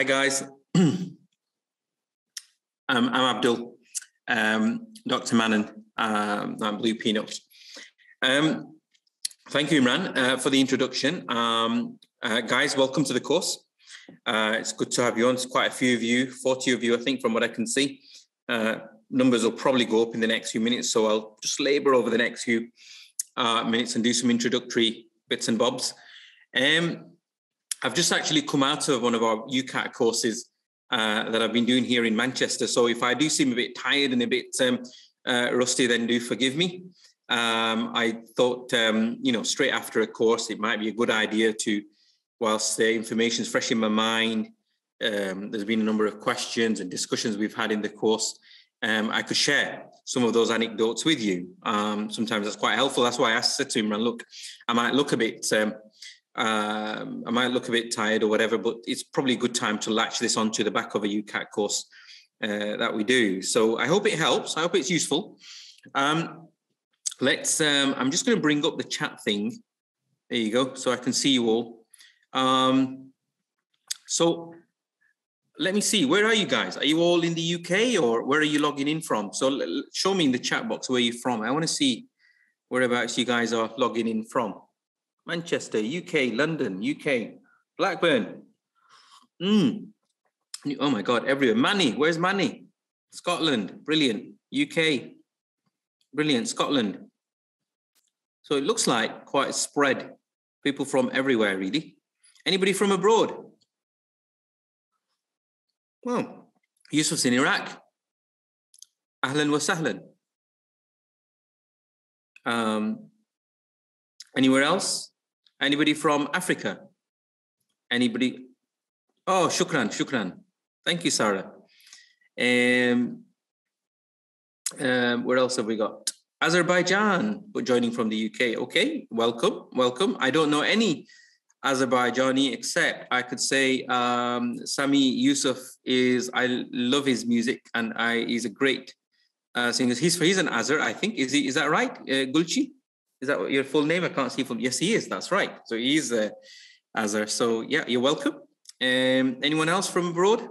Hi guys, I'm, I'm Abdul, um, Dr. Mannan, um, I'm Blue Peanut. Um, thank you, Imran, uh, for the introduction. Um, uh, guys, welcome to the course. Uh, it's good to have you on. It's quite a few of you, 40 of you, I think, from what I can see. Uh, numbers will probably go up in the next few minutes, so I'll just labor over the next few uh, minutes and do some introductory bits and bobs. Um, I've just actually come out of one of our UCAT courses uh, that I've been doing here in Manchester. So if I do seem a bit tired and a bit um, uh, rusty, then do forgive me. Um, I thought, um, you know, straight after a course, it might be a good idea to, whilst the information is fresh in my mind, um, there's been a number of questions and discussions we've had in the course. Um, I could share some of those anecdotes with you. Um, sometimes that's quite helpful. That's why I said to him, look, I might look a bit um, I might look a bit tired or whatever, but it's probably a good time to latch this onto the back of a UCAT course uh, that we do. So I hope it helps. I hope it's useful. Um, let's, um, I'm just going to bring up the chat thing. There you go. So I can see you all. Um, so let me see. Where are you guys? Are you all in the UK or where are you logging in from? So show me in the chat box where you're from. I want to see whereabouts you guys are logging in from. Manchester, UK, London, UK, Blackburn. Mm. Oh my God, everywhere. Manny, where's Manny? Scotland, brilliant. UK, brilliant. Scotland. So it looks like quite spread. People from everywhere, really. Anybody from abroad? Well, Yusuf's in Iraq. Ahlan wa sahlan. Um, anywhere else? Anybody from Africa? Anybody? Oh, shukran, shukran. Thank you, Sarah. Um, um, where else have we got? Azerbaijan, but joining from the UK. Okay, welcome, welcome. I don't know any Azerbaijani except I could say um, Sami Yusuf is. I love his music and I he's a great uh, singer. He's he's an Azer, I think. Is he? Is that right, uh, Gulchi? Is that your full name? I can't see from. Yes, he is. That's right. So he's uh, Azar. So yeah, you're welcome. Um, anyone else from abroad?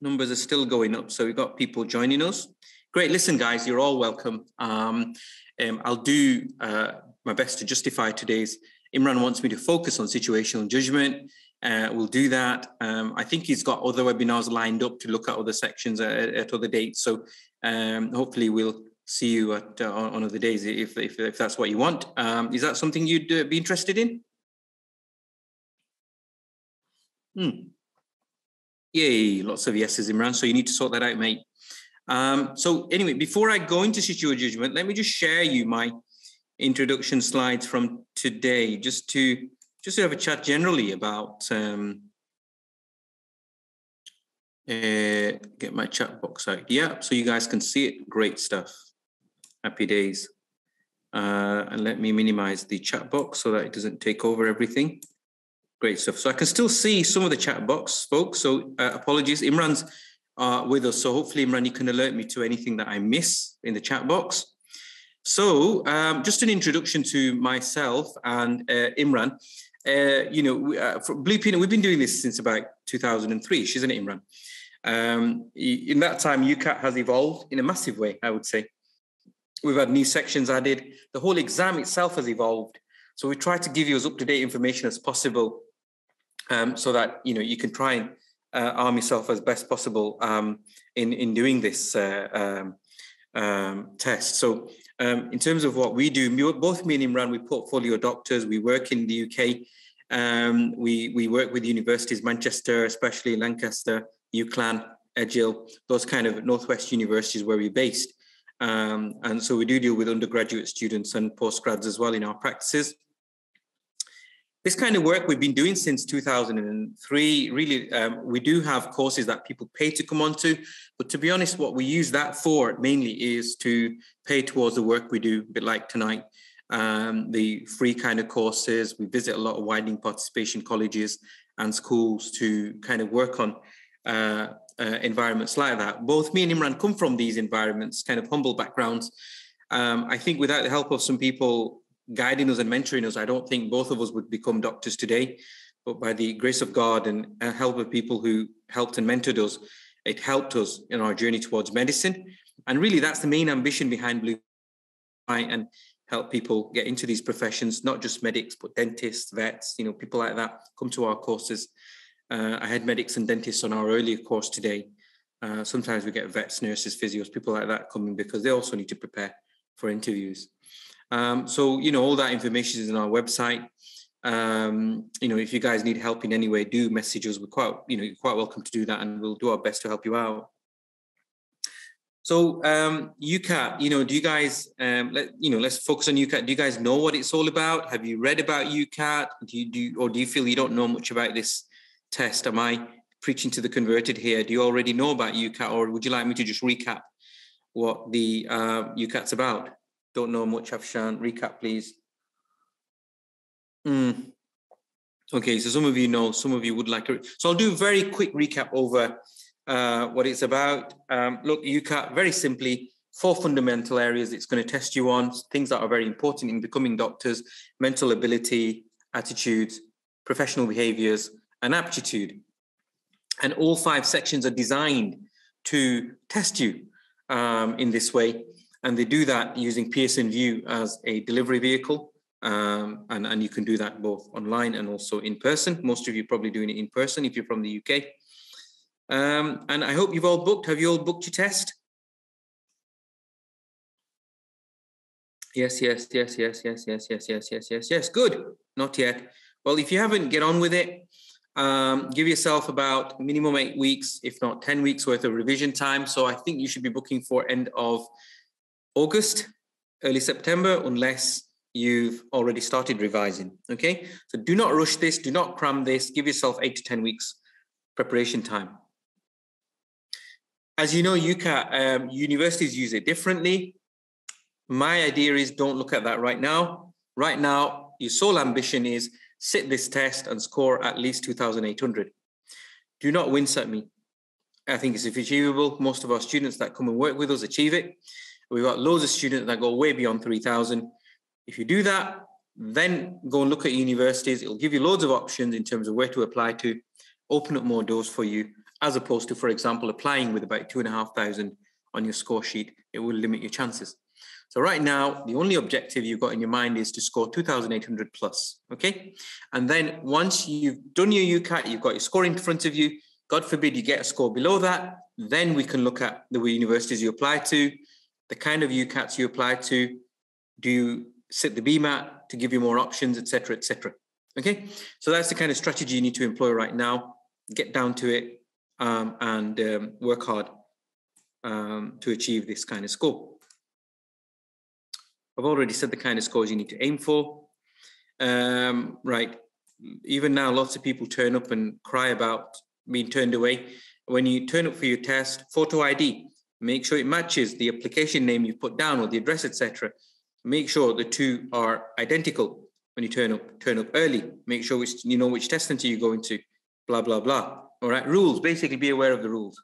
Numbers are still going up, so we've got people joining us. Great. Listen, guys, you're all welcome. Um, um, I'll do uh, my best to justify today's. Imran wants me to focus on situational judgment. Uh, we'll do that. Um, I think he's got other webinars lined up to look at other sections at, at other dates. So um, hopefully, we'll see you at uh, on other days if, if, if that's what you want. Um, is that something you'd uh, be interested in? Hmm. Yay, lots of yeses, Imran. So you need to sort that out, mate. Um, so anyway, before I go into situation judgment, let me just share you my introduction slides from today, just to just to have a chat generally about um, uh, get my chat box out. Yeah, so you guys can see it. Great stuff. Happy days. Uh, and let me minimize the chat box so that it doesn't take over everything. Great stuff. So I can still see some of the chat box, folks. So uh, apologies. Imran's uh, with us. So hopefully, Imran, you can alert me to anything that I miss in the chat box. So um, just an introduction to myself and uh, Imran. Uh, you know, uh, for Blue Peanut, we've been doing this since about 2003, She's an Imran? Um, in that time, UCAT has evolved in a massive way, I would say. We've had new sections added. The whole exam itself has evolved. So we try to give you as up-to-date information as possible um, so that, you know, you can try and uh, arm yourself as best possible um, in, in doing this uh, um, um, test. So um, in terms of what we do, both me and Imran, we portfolio doctors, we work in the UK. Um, we, we work with universities, Manchester, especially Lancaster, UCLan, Edge Hill, those kind of Northwest universities where we're based. Um, and so we do deal with undergraduate students and postgrads as well in our practices. This kind of work we've been doing since 2003. Really, um, we do have courses that people pay to come onto, but to be honest, what we use that for mainly is to pay towards the work we do, a bit like tonight. Um, the free kind of courses. We visit a lot of widening participation colleges and schools to kind of work on uh, uh, environments like that. Both me and Imran come from these environments, kind of humble backgrounds. Um, I think without the help of some people guiding us and mentoring us. I don't think both of us would become doctors today, but by the grace of God and help of people who helped and mentored us, it helped us in our journey towards medicine. And really, that's the main ambition behind Blue and help people get into these professions, not just medics, but dentists, vets, you know, people like that come to our courses. Uh, I had medics and dentists on our earlier course today. Uh, sometimes we get vets, nurses, physios, people like that coming because they also need to prepare for interviews. Um, so, you know, all that information is on our website. Um, you know, if you guys need help in any way, do message us. We're quite, you know, you're quite welcome to do that and we'll do our best to help you out. So um, UCAT, you know, do you guys, um, let you know, let's focus on UCAT. Do you guys know what it's all about? Have you read about UCAT? Do you do, or do you feel you don't know much about this test? Am I preaching to the converted here? Do you already know about UCAT, or would you like me to just recap what the uh, UCAT's about? Don't know much, Afshan. Recap, please. Mm. Okay, so some of you know, some of you would like to. So I'll do a very quick recap over uh, what it's about. Um, look, UCAT, very simply, four fundamental areas it's going to test you on, things that are very important in becoming doctors, mental ability, attitudes, professional behaviors, and aptitude. And all five sections are designed to test you um, in this way. And they do that using Pearson VUE as a delivery vehicle. Um, and, and you can do that both online and also in person. Most of you probably doing it in person if you're from the UK. Um, and I hope you've all booked. Have you all booked your test? Yes, yes, yes, yes, yes, yes, yes, yes, yes, yes, yes. Good. Not yet. Well, if you haven't, get on with it. Um, give yourself about minimum eight weeks, if not 10 weeks worth of revision time. So I think you should be booking for end of August, early September, unless you've already started revising. Okay. So do not rush this. Do not cram this. Give yourself eight to 10 weeks preparation time. As you know, UCAT, um, universities use it differently. My idea is don't look at that right now. Right now, your sole ambition is sit this test and score at least 2,800. Do not wince at me. I think it's achievable. Most of our students that come and work with us achieve it. We've got loads of students that go way beyond 3,000. If you do that, then go and look at universities. It'll give you loads of options in terms of where to apply to, open up more doors for you, as opposed to, for example, applying with about two and a half thousand on your score sheet. It will limit your chances. So right now, the only objective you've got in your mind is to score 2,800 plus, okay? And then once you've done your UCAT, you've got your score in front of you, God forbid you get a score below that, then we can look at the universities you apply to, the kind of UCATs you apply to, do you sit the BMAT to give you more options, etc., etc. Okay, so that's the kind of strategy you need to employ right now. Get down to it um, and um, work hard um, to achieve this kind of score. I've already said the kind of scores you need to aim for. Um, right, even now, lots of people turn up and cry about being turned away. When you turn up for your test, photo ID, make sure it matches the application name you've put down or the address, etc. Make sure the two are identical when you turn up. Turn up early. Make sure which you know which test center you go into. Blah blah blah. All right, rules. Basically, be aware of the rules.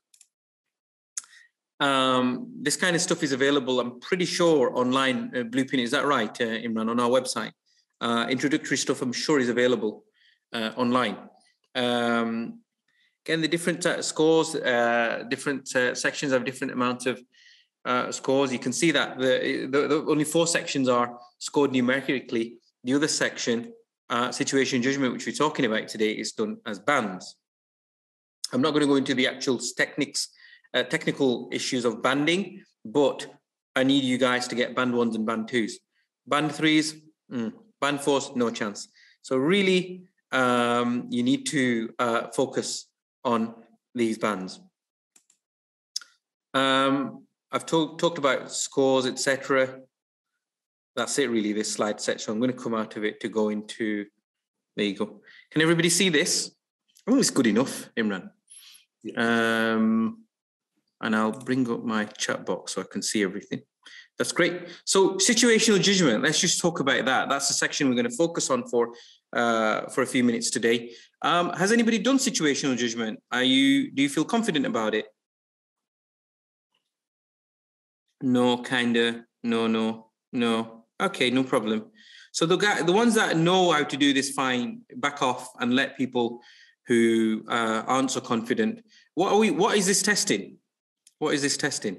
Um, this kind of stuff is available. I'm pretty sure online. Uh, Blue Peanut, is that right, uh, Imran? On our website, uh, introductory stuff. I'm sure is available uh, online. Um, again, the different uh, scores, uh, different uh, sections have different amount of scores. You can see that the, the, the, only four sections are scored numerically. The other section, situation judgment, which we're talking about today, is done as bands. I'm not going to go into the actual techniques, technical issues of banding, but I need you guys to get band ones and band twos. Band threes, mm, band fours, no chance. So really, um, you need to uh, focus on these bands. Um, I've talk, talked about scores, etc that's it really, this slide set. So I'm going to come out of it to go into, there you go. Can everybody see this? Oh, it's good enough, Imran. Um, and I'll bring up my chat box so I can see everything. That's great. So situational judgment, let's just talk about that. That's the section we're going to focus on for uh, for a few minutes today. Um, has anybody done situational judgment? Are you, do you feel confident about it? No, kind of, no, no, no. Okay, no problem. So the guy, the ones that know how to do this fine, back off and let people who uh, aren't so confident. What are we? What is this testing? What is this testing?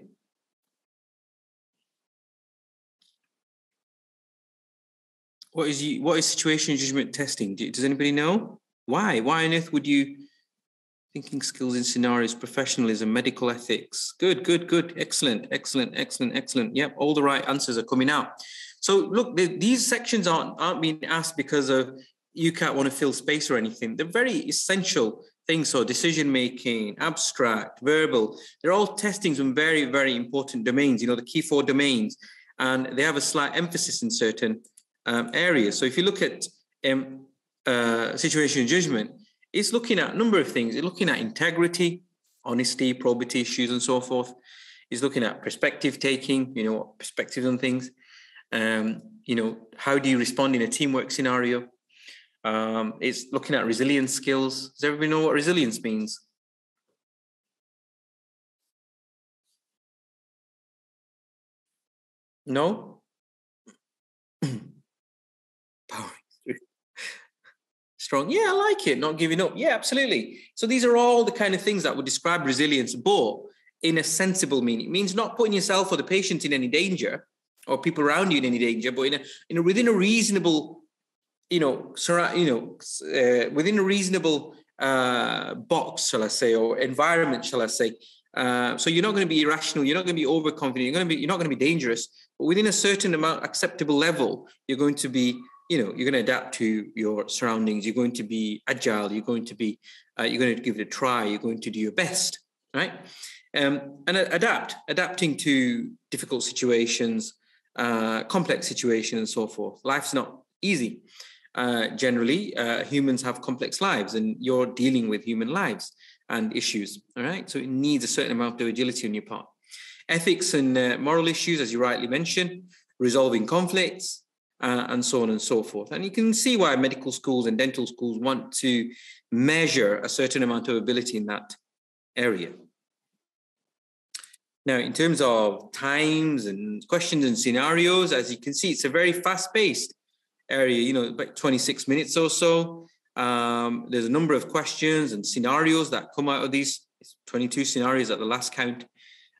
What is you? What is situation judgment testing? Does anybody know why? Why on earth would you? Thinking skills in scenarios, professionalism, medical ethics. Good, good, good. Excellent, excellent, excellent, excellent. Yep, all the right answers are coming out. So look, the, these sections aren't aren't being asked because of you can't want to fill space or anything. They're very essential things. So decision making, abstract, verbal. They're all testing some very very important domains. You know the key four domains, and they have a slight emphasis in certain um, areas. So if you look at um, uh, situation judgment, it's looking at a number of things. It's looking at integrity, honesty, probity issues, and so forth. It's looking at perspective taking, you know, perspectives on things. Um, you know, how do you respond in a teamwork scenario? Um, it's looking at resilience skills. Does everybody know what resilience means? No? strong. Yeah, I like it. Not giving up. Yeah, absolutely. So these are all the kind of things that would describe resilience, but in a sensible meaning. It means not putting yourself or the patient in any danger or people around you in any danger, but in a, in a within a reasonable, you know, surround, you know, uh, within a reasonable uh, box, shall I say, or environment, shall I say. Uh, so you're not going to be irrational. You're not going to be overconfident. You're going to be. You're not going to be dangerous. But within a certain amount, acceptable level, you're going to be you know you're going to adapt to your surroundings. You're going to be agile. You're going to be uh, you're going to give it a try. You're going to do your best right? Um, and adapt adapting to difficult situations uh, complex situations and so forth. Life's not easy. Uh, generally uh, humans have complex lives and you're dealing with human lives and issues all right? So it needs a certain amount of agility on your part. Ethics and uh, moral issues as you rightly mentioned resolving conflicts uh, and so on and so forth. And you can see why medical schools and dental schools want to measure a certain amount of ability in that area. Now, in terms of times and questions and scenarios, as you can see, it's a very fast-paced area, you know, about 26 minutes or so. Um, there's a number of questions and scenarios that come out of these 22 scenarios at the last count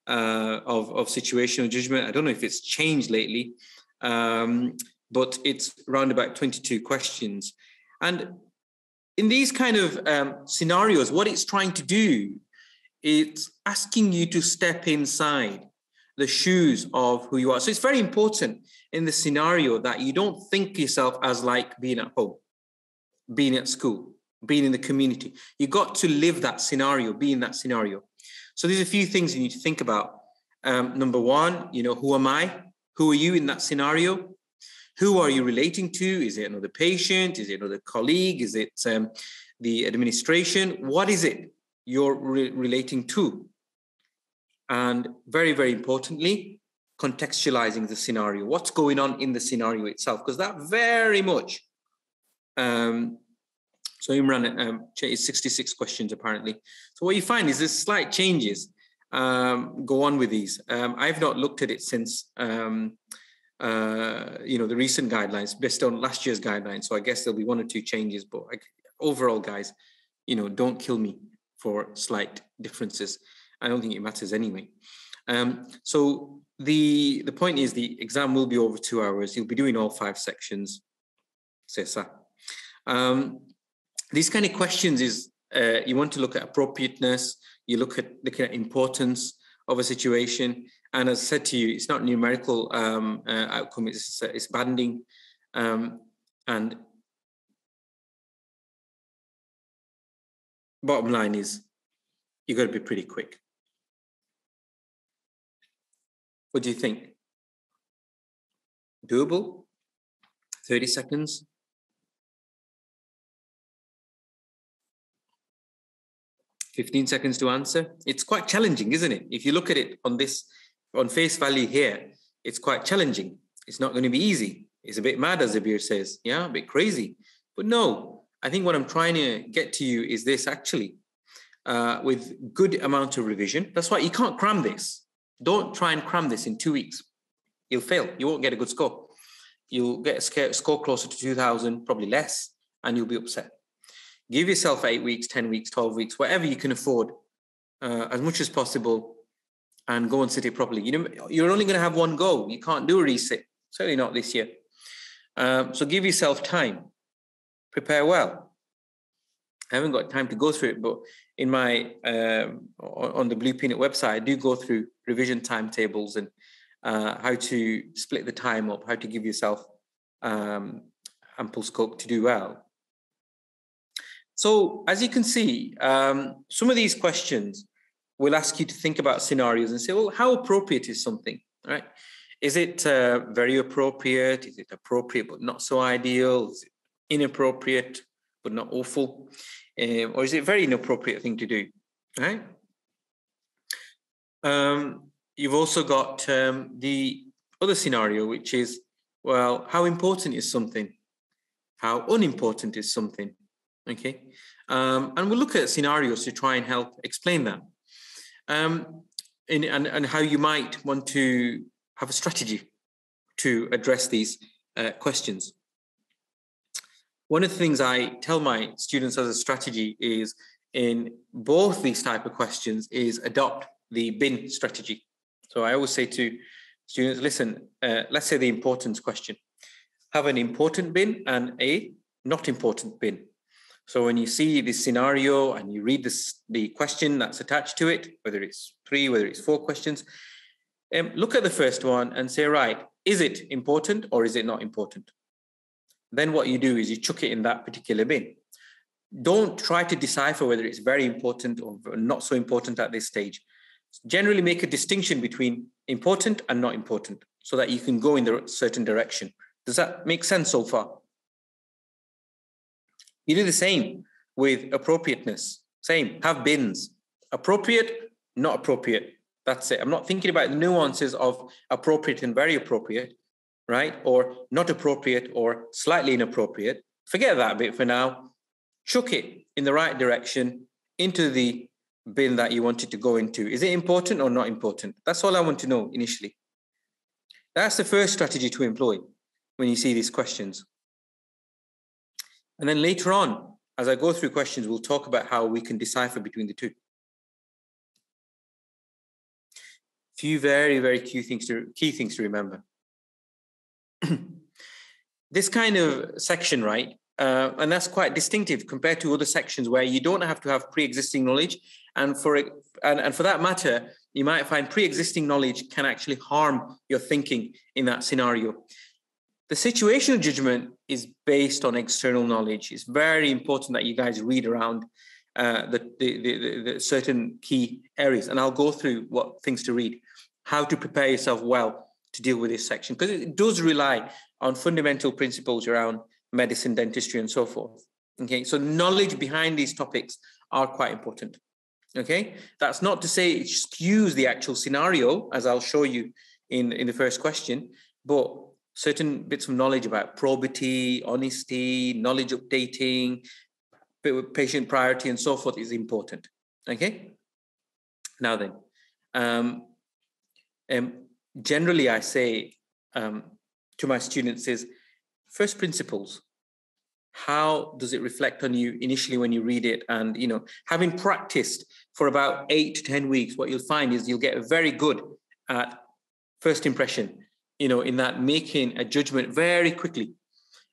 uh, of, of situational judgment. I don't know if it's changed lately. Um, but it's around about 22 questions. And in these kind of um, scenarios, what it's trying to do, it's asking you to step inside the shoes of who you are. So it's very important in the scenario that you don't think yourself as like being at home, being at school, being in the community. You got to live that scenario, be in that scenario. So there's a few things you need to think about. Um, number one, you know, who am I? Who are you in that scenario? Who are you relating to? Is it another patient? Is it another colleague? Is it um, the administration? What is it you're re- relating to? And very, very importantly, contextualizing the scenario. What's going on in the scenario itself? Because that very much. Um, so Imran um, is 66 questions apparently. So what you find is there's slight changes. Um, go on with these. Um, I've not looked at it since um, uh, you know, the recent guidelines based on last year's guidelines. So I guess there'll be one or two changes, but I, overall, guys, you know, don't kill me for slight differences. I don't think it matters anyway. Um, so the the point is the exam will be over two hours. You'll be doing all five sections. C'est Um, these kind of questions is uh, you want to look at appropriateness. You look at looking at importance of a situation and as I said to you, it's not numerical um, uh, outcome, it's, it's banding. Um, and bottom line is you've got to be pretty quick. What do you think? Doable? 30 seconds? 15 seconds to answer. It's quite challenging, isn't it? If you look at it on this on face value here, it's quite challenging. It's not going to be easy. It's a bit mad, as Zabir says. Yeah, a bit crazy. But no, I think what I'm trying to get to you is this actually, uh, with good amount of revision. That's why you can't cram this. Don't try and cram this in two weeks. You'll fail. You won't get a good score. you'll get a score closer to 2000, probably less, and you'll be upset. Give yourself eight weeks, 10 weeks, 12 weeks, whatever you can afford, uh, as much as possible, and go and sit it properly. You know, you're only going to have one go. You can't do a resit, certainly not this year. Um, so give yourself time, prepare well. I haven't got time to go through it, but in my um, on the Blue Peanut website, I do go through revision timetables and uh, how to split the time up, how to give yourself um, ample scope to do well. So as you can see, um, some of these questions will ask you to think about scenarios and say, well, how appropriate is something, right? Is it uh, very appropriate? Is it appropriate but not so ideal? Is it inappropriate but not awful? Um, or is it a very inappropriate thing to do, right? Um, you've also got um, the other scenario, which is, well, how important is something? How unimportant is something? Okay. Um, and we'll look at scenarios to try and help explain that. Um, and, and how you might want to have a strategy to address these uh, questions. One of the things I tell my students as a strategy is in both these type of questions is adopt the bin strategy. So I always say to students, listen, uh, let's say the importance question. Have an important bin and a not important bin. So when you see this scenario and you read this, the question that's attached to it, whether it's three, whether it's four questions, um, look at the first one and say, right, is it important or is it not important? Then what you do is you chuck it in that particular bin. Don't try to decipher whether it's very important or not so important at this stage generally make a distinction between important and not important so that you can go in the certain direction. Does that make sense so far? You do the same with appropriateness. Same, have bins. Appropriate, not appropriate. That's it. I'm not thinking about the nuances of appropriate and very appropriate, right? Or not appropriate or slightly inappropriate. Forget that bit for now. Chuck it in the right direction into the bin that you wanted to go into. Is it important or not important? That's all I want to know initially. That's the first strategy to employ when you see these questions. And then later on, as I go through questions, we'll talk about how we can decipher between the two. Few very, very key things to, key things to remember. this kind of section, right, uh, and that's quite distinctive compared to other sections where you don't have to have pre-existing knowledge and for it and, and for that matter you might find pre-existing knowledge can actually harm your thinking in that scenario the situational judgment is based on external knowledge. It's very important that you guys read around uh, the, the, the, the certain key areas. And i'll go through what things to read. How to prepare yourself well to deal with this section because it does rely on fundamental principles around medicine dentistry and so forth. Okay so knowledge behind these topics are quite important. Okay, that's not to say it skews the actual scenario, as I'll show you in, in the first question, but certain bits of knowledge about probity, honesty, knowledge updating, patient priority, and so forth is important. Okay, now then, um, um, generally I say um, to my students is first principles how does it reflect on you initially when you read it and you know having practiced for about eight to ten weeks what you'll find is you'll get a very good at first impression you know in that making a judgment very quickly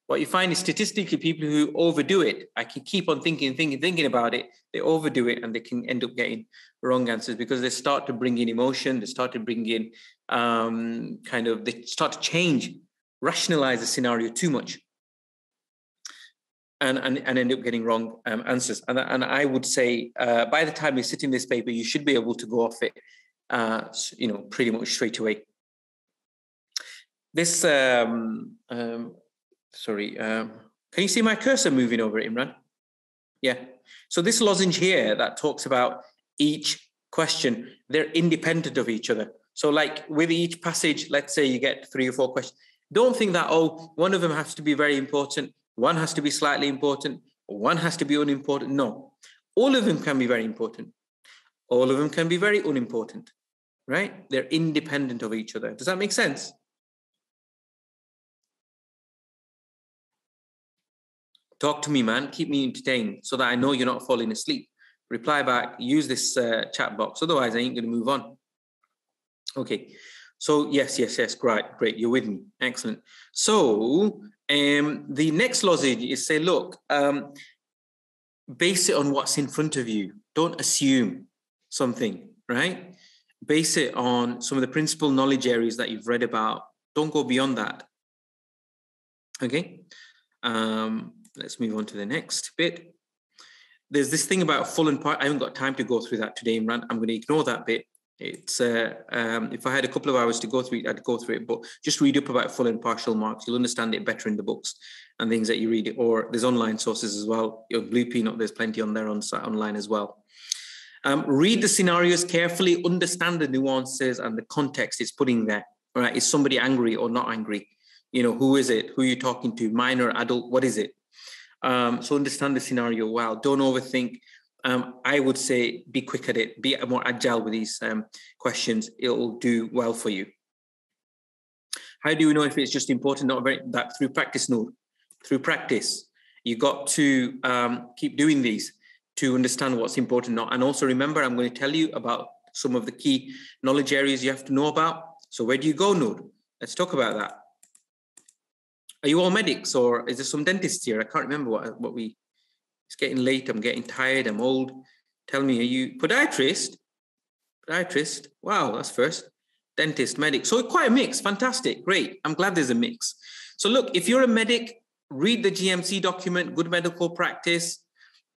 what you find is statistically people who overdo it i can keep on thinking thinking thinking about it they overdo it and they can end up getting wrong answers because they start to bring in emotion they start to bring in um, kind of they start to change rationalize the scenario too much and, and, and end up getting wrong um, answers. And, and I would say uh, by the time you sit in this paper, you should be able to go off it, uh, you know, pretty much straight away. This, um, um, sorry, um, can you see my cursor moving over it, Imran? Yeah. So this lozenge here that talks about each question, they're independent of each other. So like with each passage, let's say you get three or four questions. Don't think that, oh, one of them has to be very important one has to be slightly important, one has to be unimportant. No, all of them can be very important. All of them can be very unimportant, right? They're independent of each other. Does that make sense? Talk to me, man. Keep me entertained so that I know you're not falling asleep. Reply back. Use this uh, chat box. Otherwise, I ain't going to move on. Okay. So yes, yes, yes. Great, great. You're with me. Excellent. So um, the next logic is say, look, um, base it on what's in front of you. Don't assume something, right? Base it on some of the principal knowledge areas that you've read about. Don't go beyond that. Okay. Um, let's move on to the next bit. There's this thing about full and part. I haven't got time to go through that today, Imran. I'm going to ignore that bit. It's uh, um, if I had a couple of hours to go through it, I'd go through it. But just read up about full and partial marks. You'll understand it better in the books and things that you read. Or there's online sources as well. Your Blue Peanut, there's plenty on there on online as well. Um, read the scenarios carefully, understand the nuances and the context it's putting there. Right, is somebody angry or not angry? You know, who is it? Who are you talking to? Minor, adult? What is it? Um, so understand the scenario well. Don't overthink. Um, I would say be quick at it, be more agile with these um, questions. It'll do well for you. How do we know if it's just important? Not very that through practice, no, through practice. You got to um, keep doing these to understand what's important. Not, and also remember, I'm going to tell you about some of the key knowledge areas you have to know about. So where do you go, Noor? Let's talk about that. Are you all medics or is there some dentists here? I can't remember what, what we, it's getting late. I'm getting tired. I'm old. Tell me, are you podiatrist? Podiatrist. Wow, that's first. Dentist, medic. So quite a mix. Fantastic. Great. I'm glad there's a mix. So look, if you're a medic, read the GMC document, good medical practice.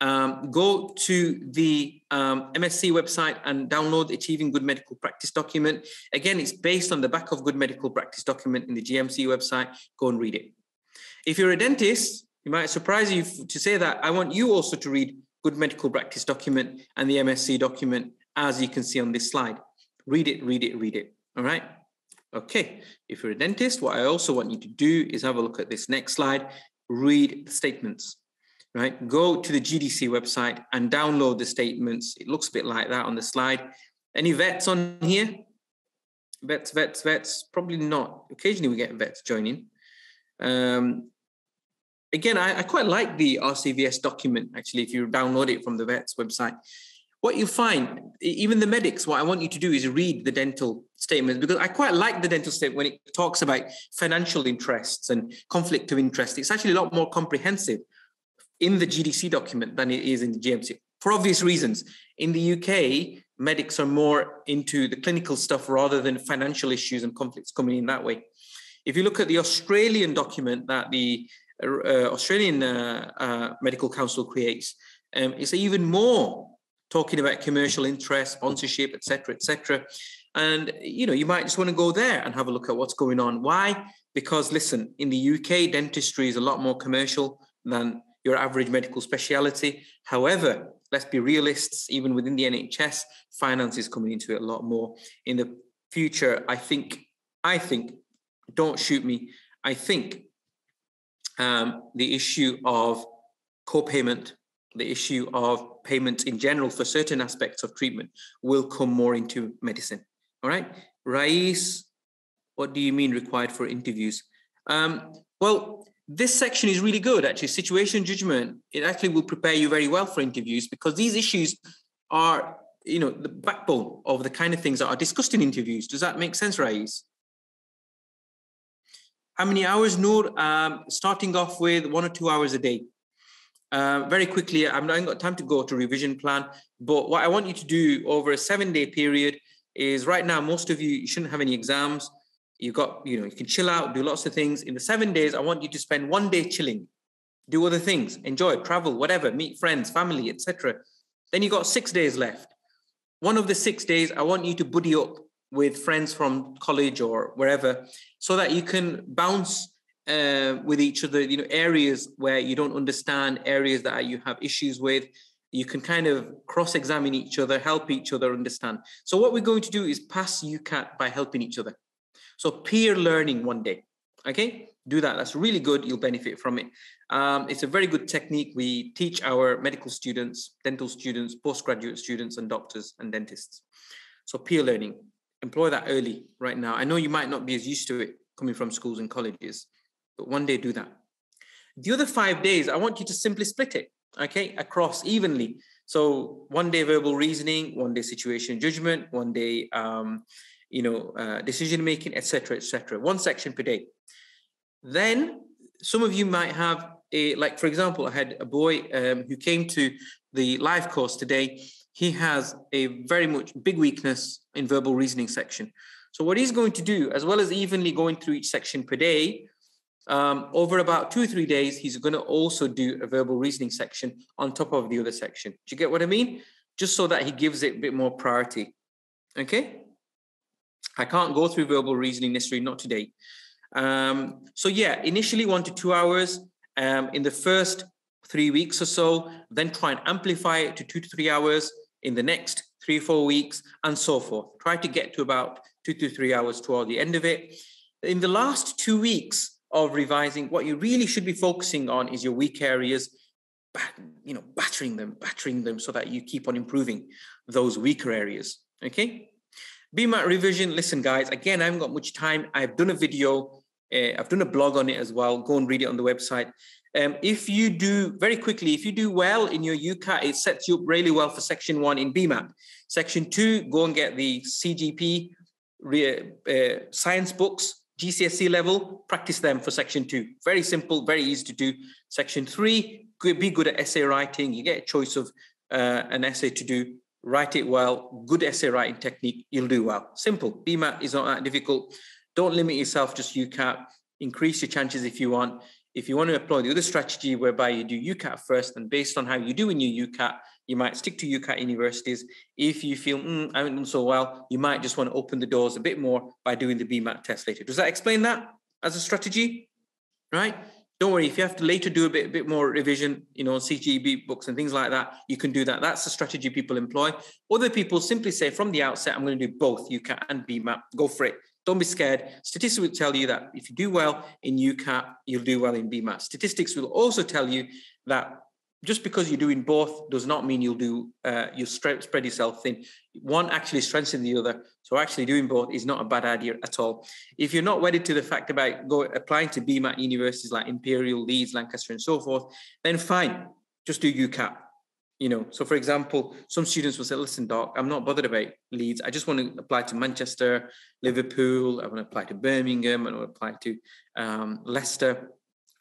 Um, go to the um, MSC website and download the Achieving Good Medical Practice document. Again, it's based on the back of Good Medical Practice document in the GMC website. Go and read it. If you're a dentist, it might surprise you to say that I want you also to read Good Medical Practice document and the MSC document, as you can see on this slide. Read it, read it, read it. All right. Okay. If you're a dentist, what I also want you to do is have a look at this next slide. Read the statements right? Go to the GDC website and download the statements. It looks a bit like that on the slide. Any vets on here? Vets, vets, vets, probably not. Occasionally we get vets joining. Um, again, I, I, quite like the RCVS document, actually, if you download it from the vets website. What you find, even the medics, what I want you to do is read the dental statements because I quite like the dental statement when it talks about financial interests and conflict of interest. It's actually a lot more comprehensive in the GDC document than it is in the GMC for obvious reasons. In the UK, medics are more into the clinical stuff rather than financial issues and conflicts coming in that way. If you look at the Australian document that the uh, Australian uh, uh, Medical Council creates, um, it's even more talking about commercial interest, sponsorship, etc., etc. And you know, you might just want to go there and have a look at what's going on. Why? Because listen, in the UK, dentistry is a lot more commercial than your average medical speciality. However, let's be realists, even within the NHS, finance is coming into it a lot more. In the future, I think, I think, don't shoot me, I think um, the issue of co-payment, the issue of payment in general for certain aspects of treatment will come more into medicine. All right. Rais, what do you mean required for interviews? Um, well, this section is really good actually. Situation judgment it actually will prepare you very well for interviews because these issues are you know the backbone of the kind of things that are discussed in interviews. Does that make sense Rais? how many hours Noor? Um, starting off with one or two hours a day. Uh, very quickly i'm not got time to go to revision plan but what i want you to do over a seven day period is right now most of you, you shouldn't have any exams you got, you know, you can chill out, do lots of things. In the seven days, I want you to spend one day chilling, do other things, enjoy, travel, whatever, meet friends, family, etc. Then you got six days left. One of the six days, I want you to buddy up with friends from college or wherever, so that you can bounce uh, with each other. You know, areas where you don't understand, areas that you have issues with. You can kind of cross-examine each other, help each other understand. So what we're going to do is pass UCAT by helping each other. So peer learning one day, okay? Do that. That's really good. You'll benefit from it. Um, it's a very good technique. We teach our medical students, dental students, postgraduate students, and doctors and dentists. So peer learning, employ that early right now. I know you might not be as used to it coming from schools and colleges, but one day do that. The other five days, I want you to simply split it, okay, across evenly. So one day verbal reasoning, one day situation judgment, one day, um, you know, uh, decision making, etc., etc. One section per day. Then some of you might have a, like for example, I had a boy um, who came to the live course today. He has a very much big weakness in verbal reasoning section. So what he's going to do, as well as evenly going through each section per day, um, over about two or three days, he's going to also do a verbal reasoning section on top of the other section. Do you get what I mean? Just so that he gives it a bit more priority. Okay. I can't go through verbal reasoning necessarily, not today. Um, so yeah, initially one to two hours um, in the first three weeks or so, then try and amplify it to two to three hours in the next three, four weeks, and so forth. Try to get to about two to three hours toward the end of it. In the last two weeks of revising, what you really should be focusing on is your weak areas, you know, battering them, battering them so that you keep on improving those weaker areas. Okay. BMAT revision. Listen, guys, again, I haven't got much time. I've done a video, uh, I've done a blog on it as well. Go and read it on the website. Um, if you do very quickly, if you do well in your UCAT, it sets you up really well for section one in BMAT. Section two, go and get the CGP uh, science books, GCSE level, practice them for section two. Very simple, very easy to do. Section three, be good at essay writing. You get a choice of uh, an essay to do. Write it well, good essay writing technique, you'll do well. Simple. BMAT is not that difficult. Don't limit yourself just UCAT. Increase your chances if you want. If you want to employ the other strategy whereby you do UCAT first, and based on how you do in your UCAT, you might stick to UCAT universities. If you feel mm, I haven't done so well, you might just want to open the doors a bit more by doing the BMAT test later. Does that explain that as a strategy? Right? Don't worry, if you have to later do a bit, bit more revision, you know, CGP books and things like that, you can do that. That's the strategy people employ. Other people simply say from the outset, I'm going to do both UCAT and BMAT Go for it. Don't be scared. Statistics will tell you that if you do well in UCAT, you'll do well in BMAT Statistics will also tell you that just because you're doing both does not mean you'll do uh, you spread yourself thin. One actually strengthens the other. So actually doing both is not a bad idea at all. If you're not wedded to the fact about go, applying to BMAT universities like Imperial, Leeds, Lancaster, and so forth, then fine, just do UCAT. You know, so for example, some students will say, "Listen, doc, I'm not bothered about Leeds. I just want to apply to Manchester, Liverpool. I want to apply to Birmingham. I want to apply to um, Leicester."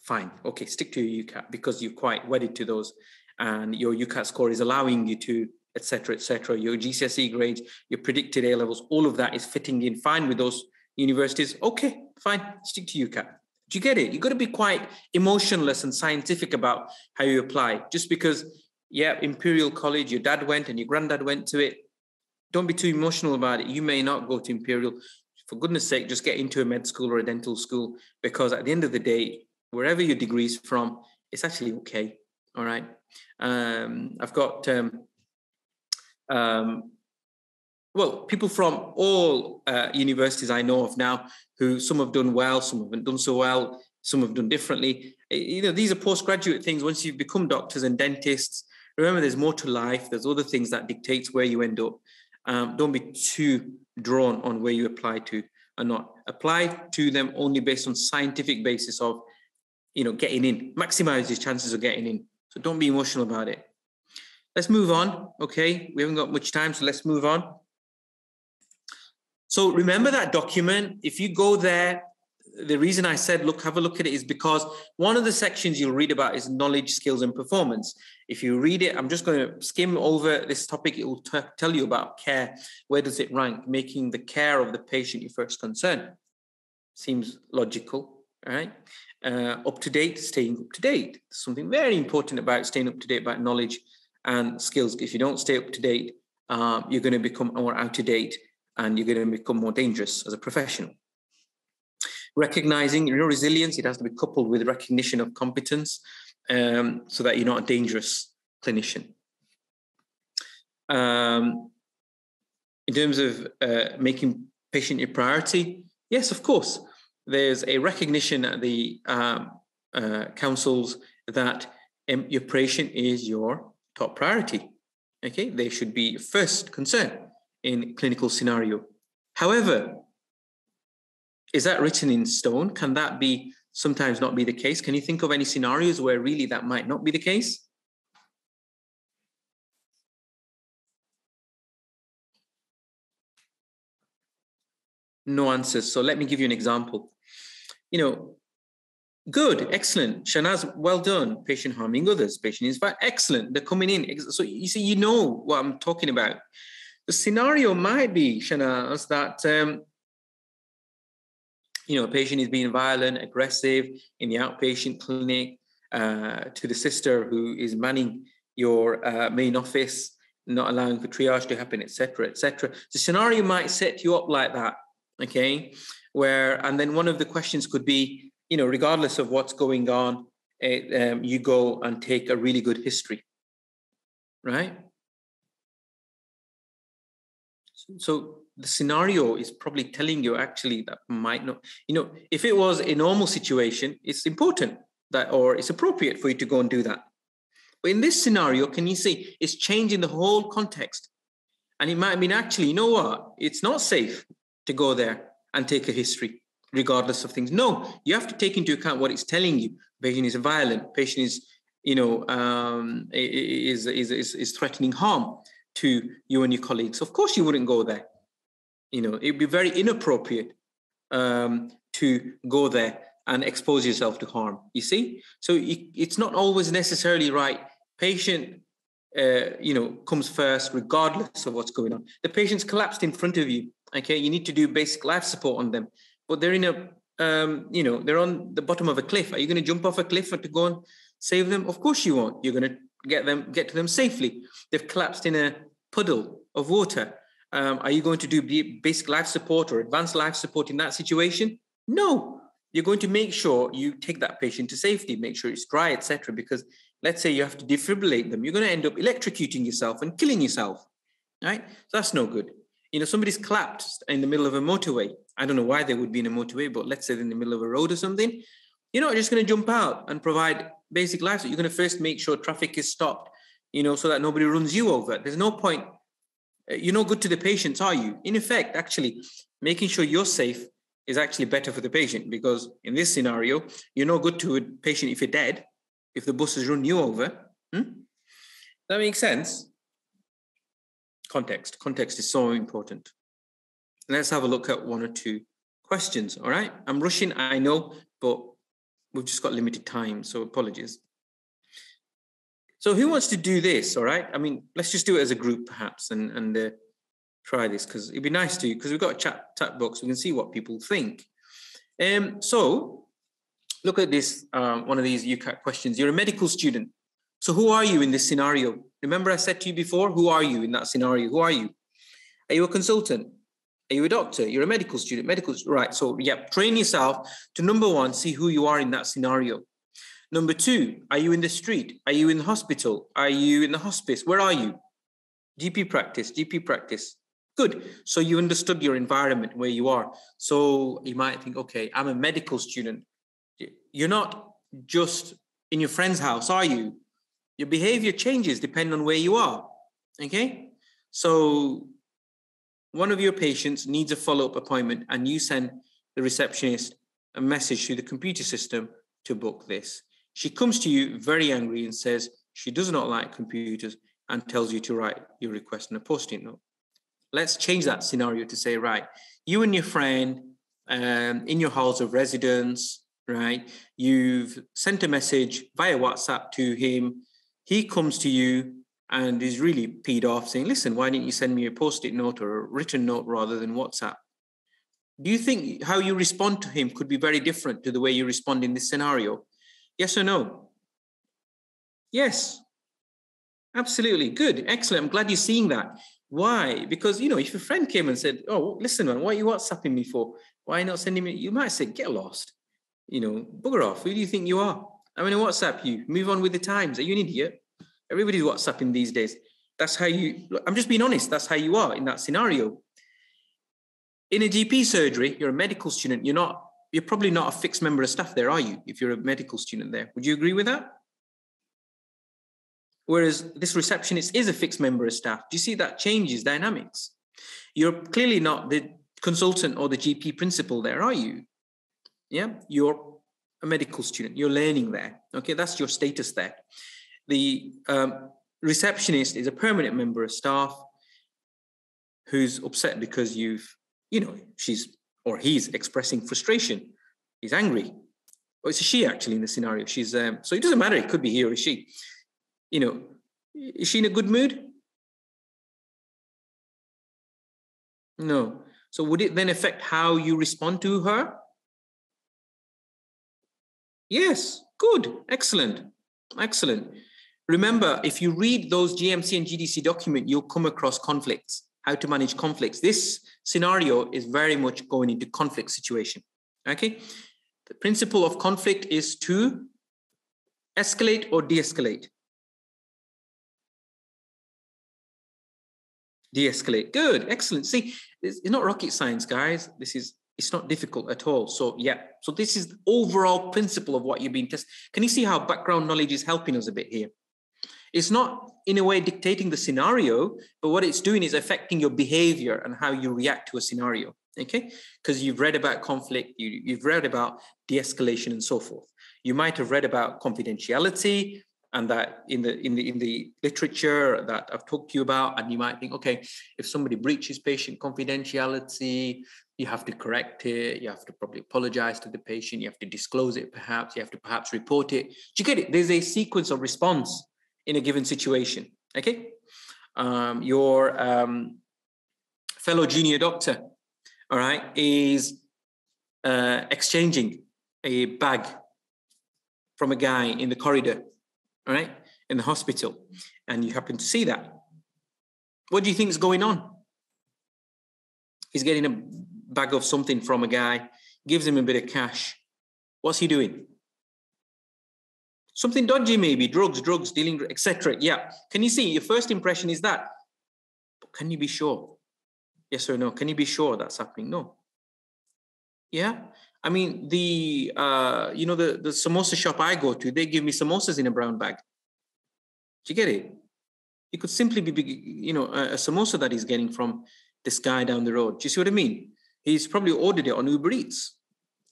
Fine. Okay, stick to your UCAT because you're quite wedded to those, and your UCAT score is allowing you to, etc., etc. Your GCSE grades, your predicted A levels, all of that is fitting in fine with those universities. Okay, fine, stick to UCAT. Do you get it? You've got to be quite emotionless and scientific about how you apply. Just because, yeah, Imperial College, your dad went and your granddad went to it. Don't be too emotional about it. You may not go to Imperial. For goodness sake, just get into a med school or a dental school because at the end of the day, wherever your degree is from, it's actually okay. All right. Um, I've got um, um, well, people from all uh, universities I know of now, who some have done well, some haven't done so well, some have done differently. You know, these are postgraduate things. Once you've become doctors and dentists, remember there's more to life. There's other things that dictates where you end up. Um, don't be too drawn on where you apply to or not. Apply to them only based on scientific basis of you know, getting in, maximize his chances of getting in. So don't be emotional about it. Let's move on. Okay, we haven't got much time, so let's move on. So remember that document. If you go there, the reason I said, look, have a look at it is because one of the sections you'll read about is knowledge, skills, and performance. If you read it, I'm just going to skim over this topic. It will t- tell you about care. Where does it rank? Making the care of the patient your first concern. Seems logical, right? uh, up to date, staying up to date. Something very important about staying up to date about knowledge and skills. If you don't stay up to date, uh, you're going to become more out of date and you're going to become more dangerous as a professional. Recognizing your resilience, it has to be coupled with recognition of competence um, so that you're not a dangerous clinician. Um, in terms of uh, making patient your priority, yes, of course there's a recognition at the um, uh, councils that um, your patient is your top priority. Okay, they should be first concern in clinical scenario. However, is that written in stone? Can that be sometimes not be the case. Can you think of any scenarios where really that might not be the case? No answers. So let me give you an example. You know, good, excellent. Shanaz, well done. Patient harming others. Patient is fine. Excellent. They're coming in. So you see, you know what I'm talking about. The scenario might be, Shanaz, that um, you know, a patient is being violent, aggressive in the outpatient clinic, uh, to the sister who is manning your uh, main office, not allowing for triage to happen, etc., etc. The scenario might set you up like that okay? Where and then one of the questions could be you know regardless of what's going on it, um, you go and take a really good history right? So the scenario is probably telling you actually that might not you know if it was a normal situation it's important that or it's appropriate for you to go and do that. But in this scenario can you see it's changing the whole context? And it might mean actually you know what? It's not safe to go there and take a history, regardless of things. No, you have to take into account what it's telling you. Patient is violent. Patient is, you know, um, is, is, is, is threatening harm to you and your colleagues. Of course, you wouldn't go there. You know, it'd be very inappropriate um, to go there and expose yourself to harm. You see, so it's not always necessarily right. Patient uh, you know, comes first, regardless of what's going on. The patient's collapsed in front of you. Okay, you need to do basic life support on them, but they're in a, um, you know, they're on the bottom of a cliff. Are you going to jump off a cliff to go and save them? Of course you won't. You're going to get them, get to them safely. They've collapsed in a puddle of water. Um, are you going to do basic life support or advanced life support in that situation? No, you're going to make sure you take that patient to safety, make sure it's dry, etc. Because let's say you have to defibrillate them, you're going to end up electrocuting yourself and killing yourself, right? So that's no good. You know, somebody's collapsed in the middle of a motorway. I don't know why they would be in a motorway, but let's say in the middle of a road or something. You're not just going to jump out and provide basic life. You're going to first make sure traffic is stopped, you know, so that nobody runs you over. There's no point. Uh, you're no good to the patients, are you? In effect, actually, making sure you're safe is actually better for the patient because in this scenario, you're no good to a patient if you're dead if the bus has run you over. Hmm? That makes sense. Context. Context is so important. Let's have a look at one or two questions. All right. I'm rushing, I know, but we've just got limited time. So apologies. So who wants to do this? All right. I mean, let's just do it as a group perhaps and, and uh, try this because it'd be nice to, because we've got a chat, chat box. We can see what people think. Um, so look at this, um, one of these UCAT questions. You're a medical student. So who are you in this scenario? Remember I said to you before, who are you in that scenario? Who are you? Are you a consultant? Are you a doctor? You're a medical student, medical, right. So yeah, train yourself to number one, see who you are in that scenario. Number two, are you in the street? Are you in the hospital? Are you in the hospice? Where are you? GP practice, GP practice. Good. So you understood your environment where you are. So you might think, okay, I'm a medical student you're not just in your friend's house, are you? Your behavior changes depending on where you are. Okay. So one of your patients needs a follow up appointment, and you send the receptionist a message through the computer system to book this. She comes to you very angry and says she does not like computers and tells you to write your request in a post it note. Let's change that scenario to say, right, you and your friend um, in your halls of residence, right? You've sent a message via WhatsApp to him. He comes to you and is really peed off, saying, Listen, why didn't you send me a post it note or a written note rather than WhatsApp? Do you think how you respond to him could be very different to the way you respond in this scenario? Yes or no? Yes. Absolutely. Good. Excellent. I'm glad you're seeing that. Why? Because, you know, if a friend came and said, Oh, listen, man, what are you WhatsApping me for? Why not sending me? You might say, Get lost you know, bugger off. Who do you think you are? I'm going to WhatsApp you. Move on with the times. Are you an idiot? Everybody's WhatsApping these days. That's how you, I'm just being honest. That's how you are in that scenario. In a GP surgery, you're a medical student. You're not, you're probably not a fixed member of staff there, are you? If you're a medical student there. Would you agree with that? Whereas this receptionist is a fixed member of staff. Do you see that changes dynamics? You're clearly not the consultant or the GP principal there, are you? Yeah, you're a medical student. You're learning there. Okay, that's your status there. The um, receptionist is a permanent member of staff who's upset because you've, you know, she's or he's expressing frustration. He's angry. Or it's a she actually in the scenario. She's um, so it doesn't matter. It could be he or she. You know, is she in a good mood? No. So would it then affect how you respond to her? Yes, good, excellent, excellent. Remember, if you read those GMC and GDC document, you'll come across conflicts, how to manage conflicts. This scenario is very much going into conflict situation, okay? The principle of conflict is to escalate or de-escalate. De-escalate, good, excellent. See, it's not rocket science, guys. This is it's not difficult at all. So yeah, so this is the overall principle of what you're being tested. Can you see how background knowledge is helping us a bit here? It's not in a way dictating the scenario, but what it's doing is affecting your behavior and how you react to a scenario. Okay, because you've read about conflict, you, you've read about de-escalation and so forth. You might have read about confidentiality, and that in the in the in the literature that I've talked to you about, and you might think, okay, if somebody breaches patient confidentiality, you have to correct it, you have to probably apologize to the patient, you have to disclose it perhaps, you have to perhaps report it. Do you get it? There's a sequence of response in a given situation. Okay. Um, your um, fellow junior doctor, all right, is uh, exchanging a bag from a guy in the corridor all right, in the hospital, and you happen to see that. What do you think is going on? He's getting a bag of something from a guy, gives him a bit of cash. What's he doing? Something dodgy, maybe drugs, drugs, dealing, etc. Yeah. Can you see? Your first impression is that. But can you be sure? Yes or no? Can you be sure that's happening? No. Yeah. I mean, the uh, you know the the samosa shop I go to, they give me samosas in a brown bag. Do you get it? It could simply be, you know, a, a samosa that he's getting from this guy down the road. Do you see what I mean? He's probably ordered it on Uber Eats.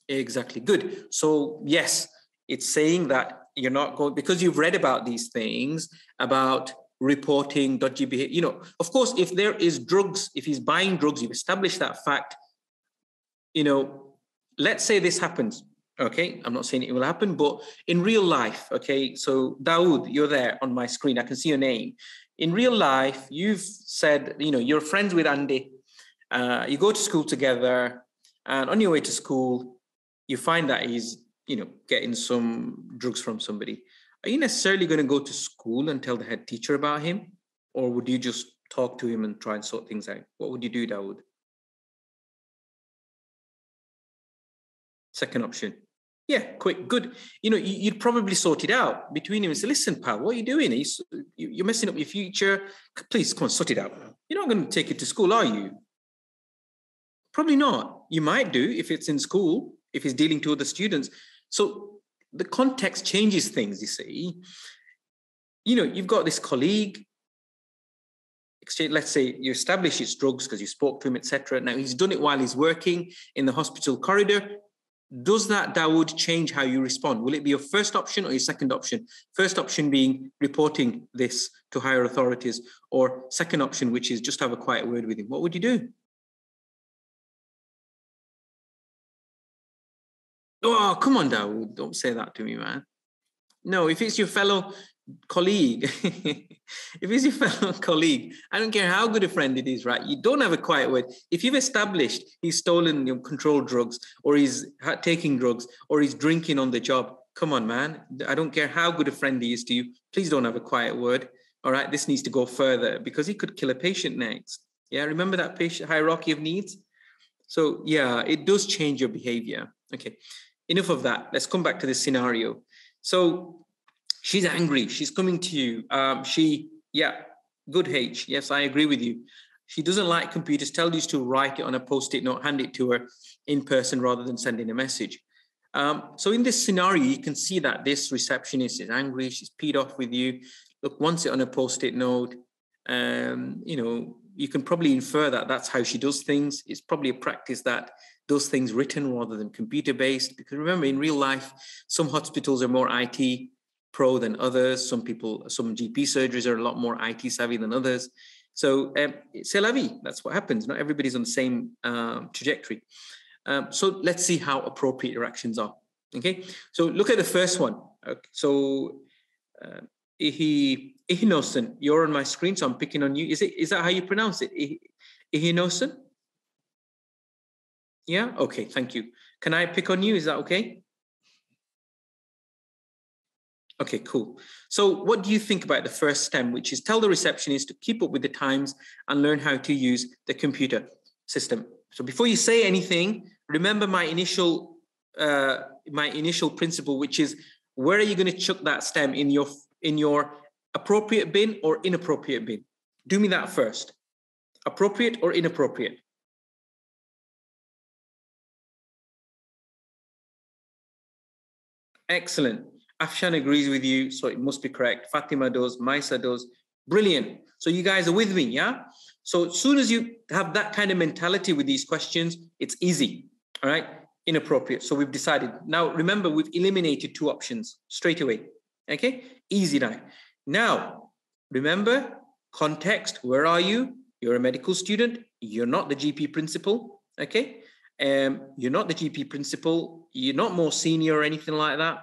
Exactly. Good. So yes, it's saying that you're not going because you've read about these things about reporting dodgy behavior. You know, of course, if there is drugs, if he's buying drugs, you've established that fact. You know, let's say this happens okay i'm not saying it will happen but in real life okay so dawood you're there on my screen i can see your name in real life you've said you know you're friends with andy uh, you go to school together and on your way to school you find that he's you know getting some drugs from somebody are you necessarily going to go to school and tell the head teacher about him or would you just talk to him and try and sort things out what would you do dawood Second option. Yeah, quick, good. You know, you'd probably sort it out between him and say, listen, pal, what are you doing? You're messing up your future. Please, come on, sort it out. You're not going to take it to school, are you? Probably not. You might do if it's in school, if he's dealing to other students. So the context changes things, you see. You know, you've got this colleague, exchange, let's say you establish it's drugs because you spoke to him, etc. Now he's done it while he's working in the hospital corridor does that Dawood change how you respond? Will it be your first option or your second option? First option being reporting this to higher authorities, or second option, which is just have a quiet word with him. What would you do? Oh, come on, Dawood. Don't say that to me, man. No, if it's your fellow colleague, if it's your fellow colleague, I don't care how good a friend it is, right? You don't have a quiet word. If you've established he's stolen you know, controlled drugs or he's taking drugs or he's drinking on the job, come on, man. I don't care how good a friend he is to you. Please don't have a quiet word. All right, this needs to go further because he could kill a patient next. Yeah, remember that patient hierarchy of needs? So, yeah, it does change your behavior. Okay, enough of that. Let's come back to this scenario. So, she's angry. She's coming to you. Um, she, yeah, good H. Yes, I agree with you. She doesn't like computers. Tell you to write it on a post-it note, hand it to her in person rather than sending a message. Um, so in this scenario, you can see that this receptionist is angry. She's peed off with you. Look, wants it on a post-it note. Um, you know, you can probably infer that that's how she does things. It's probably a practice that those things written rather than computer based. Because remember, in real life, some hospitals are more IT pro than others. Some people, some GP surgeries are a lot more IT savvy than others. So um, c'est la vie. That's what happens. Not everybody's on the same um, trajectory. Um, so let's see how appropriate your actions are. Okay. So look at the first one. Okay. So uh, Ihi Ihinosen, you're on my screen, so I'm picking on you. Is it is that how you pronounce it? Ihinosen? Yeah. Okay. Thank you. Can I pick on you? Is that okay? Okay, cool. So what do you think about the first STEM, which is tell the receptionist to keep up with the times and learn how to use the computer system. So before you say anything, remember my initial uh, my initial principle, which is where are you going to chuck that STEM in your in your appropriate bin or inappropriate bin? Do me that first. Appropriate or inappropriate? Excellent. Afshan agrees with you, so it must be correct. Fatima does, Maisa does. Brilliant. So you guys are with me, yeah? So as soon as you have that kind of mentality with these questions, it's easy, all right? Inappropriate. So we've decided. Now, remember, we've eliminated two options straight away, okay? Easy now. Now, remember, context, where are you? You're a medical student. You're not the GP principal, okay? Um, you're not the GP principal. You're not more senior or anything like that.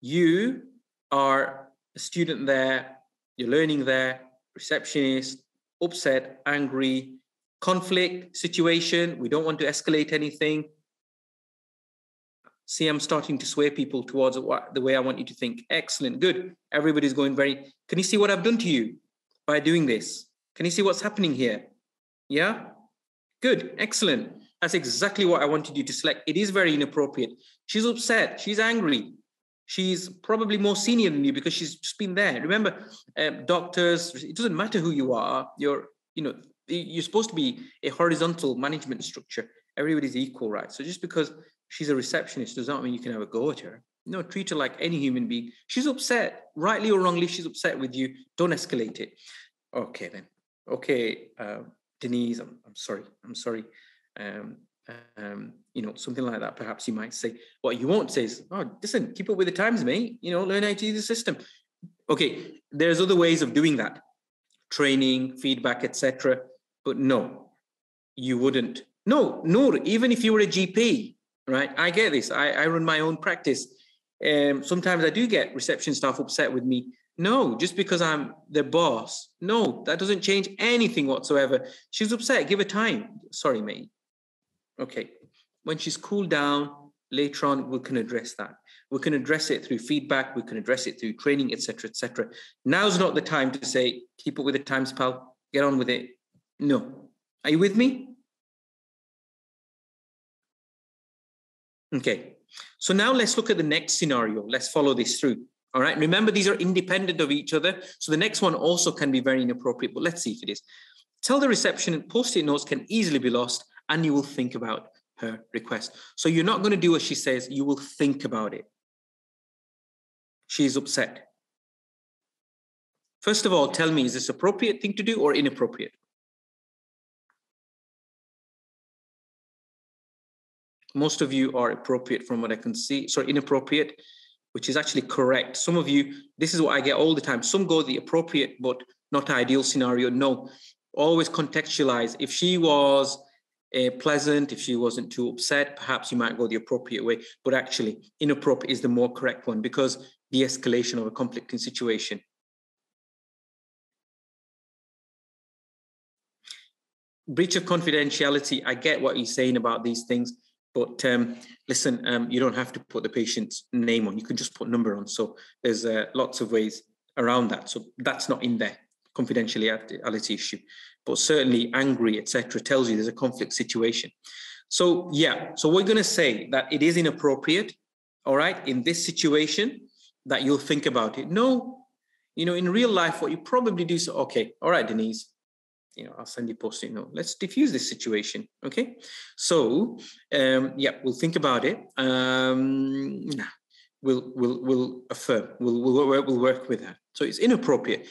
You are a student there, you're learning there, receptionist, upset, angry, conflict situation. We don't want to escalate anything. See, I'm starting to sway people towards the way I want you to think. Excellent, good. Everybody's going very. Can you see what I've done to you by doing this? Can you see what's happening here? Yeah? Good, excellent. That's exactly what I wanted you to select. It is very inappropriate. She's upset. She's angry she's probably more senior than you because she's just been there. Remember, um, doctors, it doesn't matter who you are, you're, you know, you're supposed to be a horizontal management structure. Everybody's equal, right? So just because she's a receptionist does not mean you can have a go at her. No, treat her like any human being. She's upset, rightly or wrongly, she's upset with you. Don't escalate it. Okay, then. Okay, uh, Denise, I'm, I'm sorry. I'm sorry. Um, um, you know, something like that. Perhaps you might say, what you won't say is, oh, listen, keep up with the times, mate. You know, learn how to use the system. Okay, there's other ways of doing that, training, feedback, etc. But no, you wouldn't. No, nor Even if you were a GP, right? I get this. I, I run my own practice. Um, sometimes I do get reception staff upset with me. No, just because I'm their boss. No, that doesn't change anything whatsoever. She's upset. Give her time. Sorry, mate Okay, when she's cooled down, later on we can address that. We can address it through feedback, we can address it through training, etc., etc. Now's not the time to say, keep up with the times, pal, get on with it. No. Are you with me? Okay, so now let's look at the next scenario. Let's follow this through. All right, remember these are independent of each other. So the next one also can be very inappropriate, but let's see if it is. Tell the reception post-it notes can easily be lost and you will think about her request. So you're not going to do what she says, you will think about it. She's upset. First of all, tell me, is this appropriate thing to do or inappropriate? Most of you are appropriate from what I can see. Sorry, inappropriate, which is actually correct. Some of you, this is what I get all the time. Some go the appropriate but not ideal scenario. No, always contextualize. If she was uh, pleasant, if she wasn't too upset, perhaps you might go the appropriate way. But actually, inappropriate is the more correct one because the escalation of a conflicting situation. Breach of confidentiality, I get what you're saying about these things, but um, listen, um, you don't have to put the patient's name on, you can just put number on. So there's uh, lots of ways around that. So that's not in there, confidentiality issue but certainly angry, etc., tells you there's a conflict situation. So yeah, so we're going to say that it is inappropriate, all right, in this situation that you'll think about it. No, you know, in real life, what you probably do is okay, all right, Denise, you know, I'll send you post-it. Let's diffuse this situation. Okay. So um, yeah, we'll think about it. Um, we'll we'll we'll affirm. We'll we'll we'll work with that. So it's inappropriate.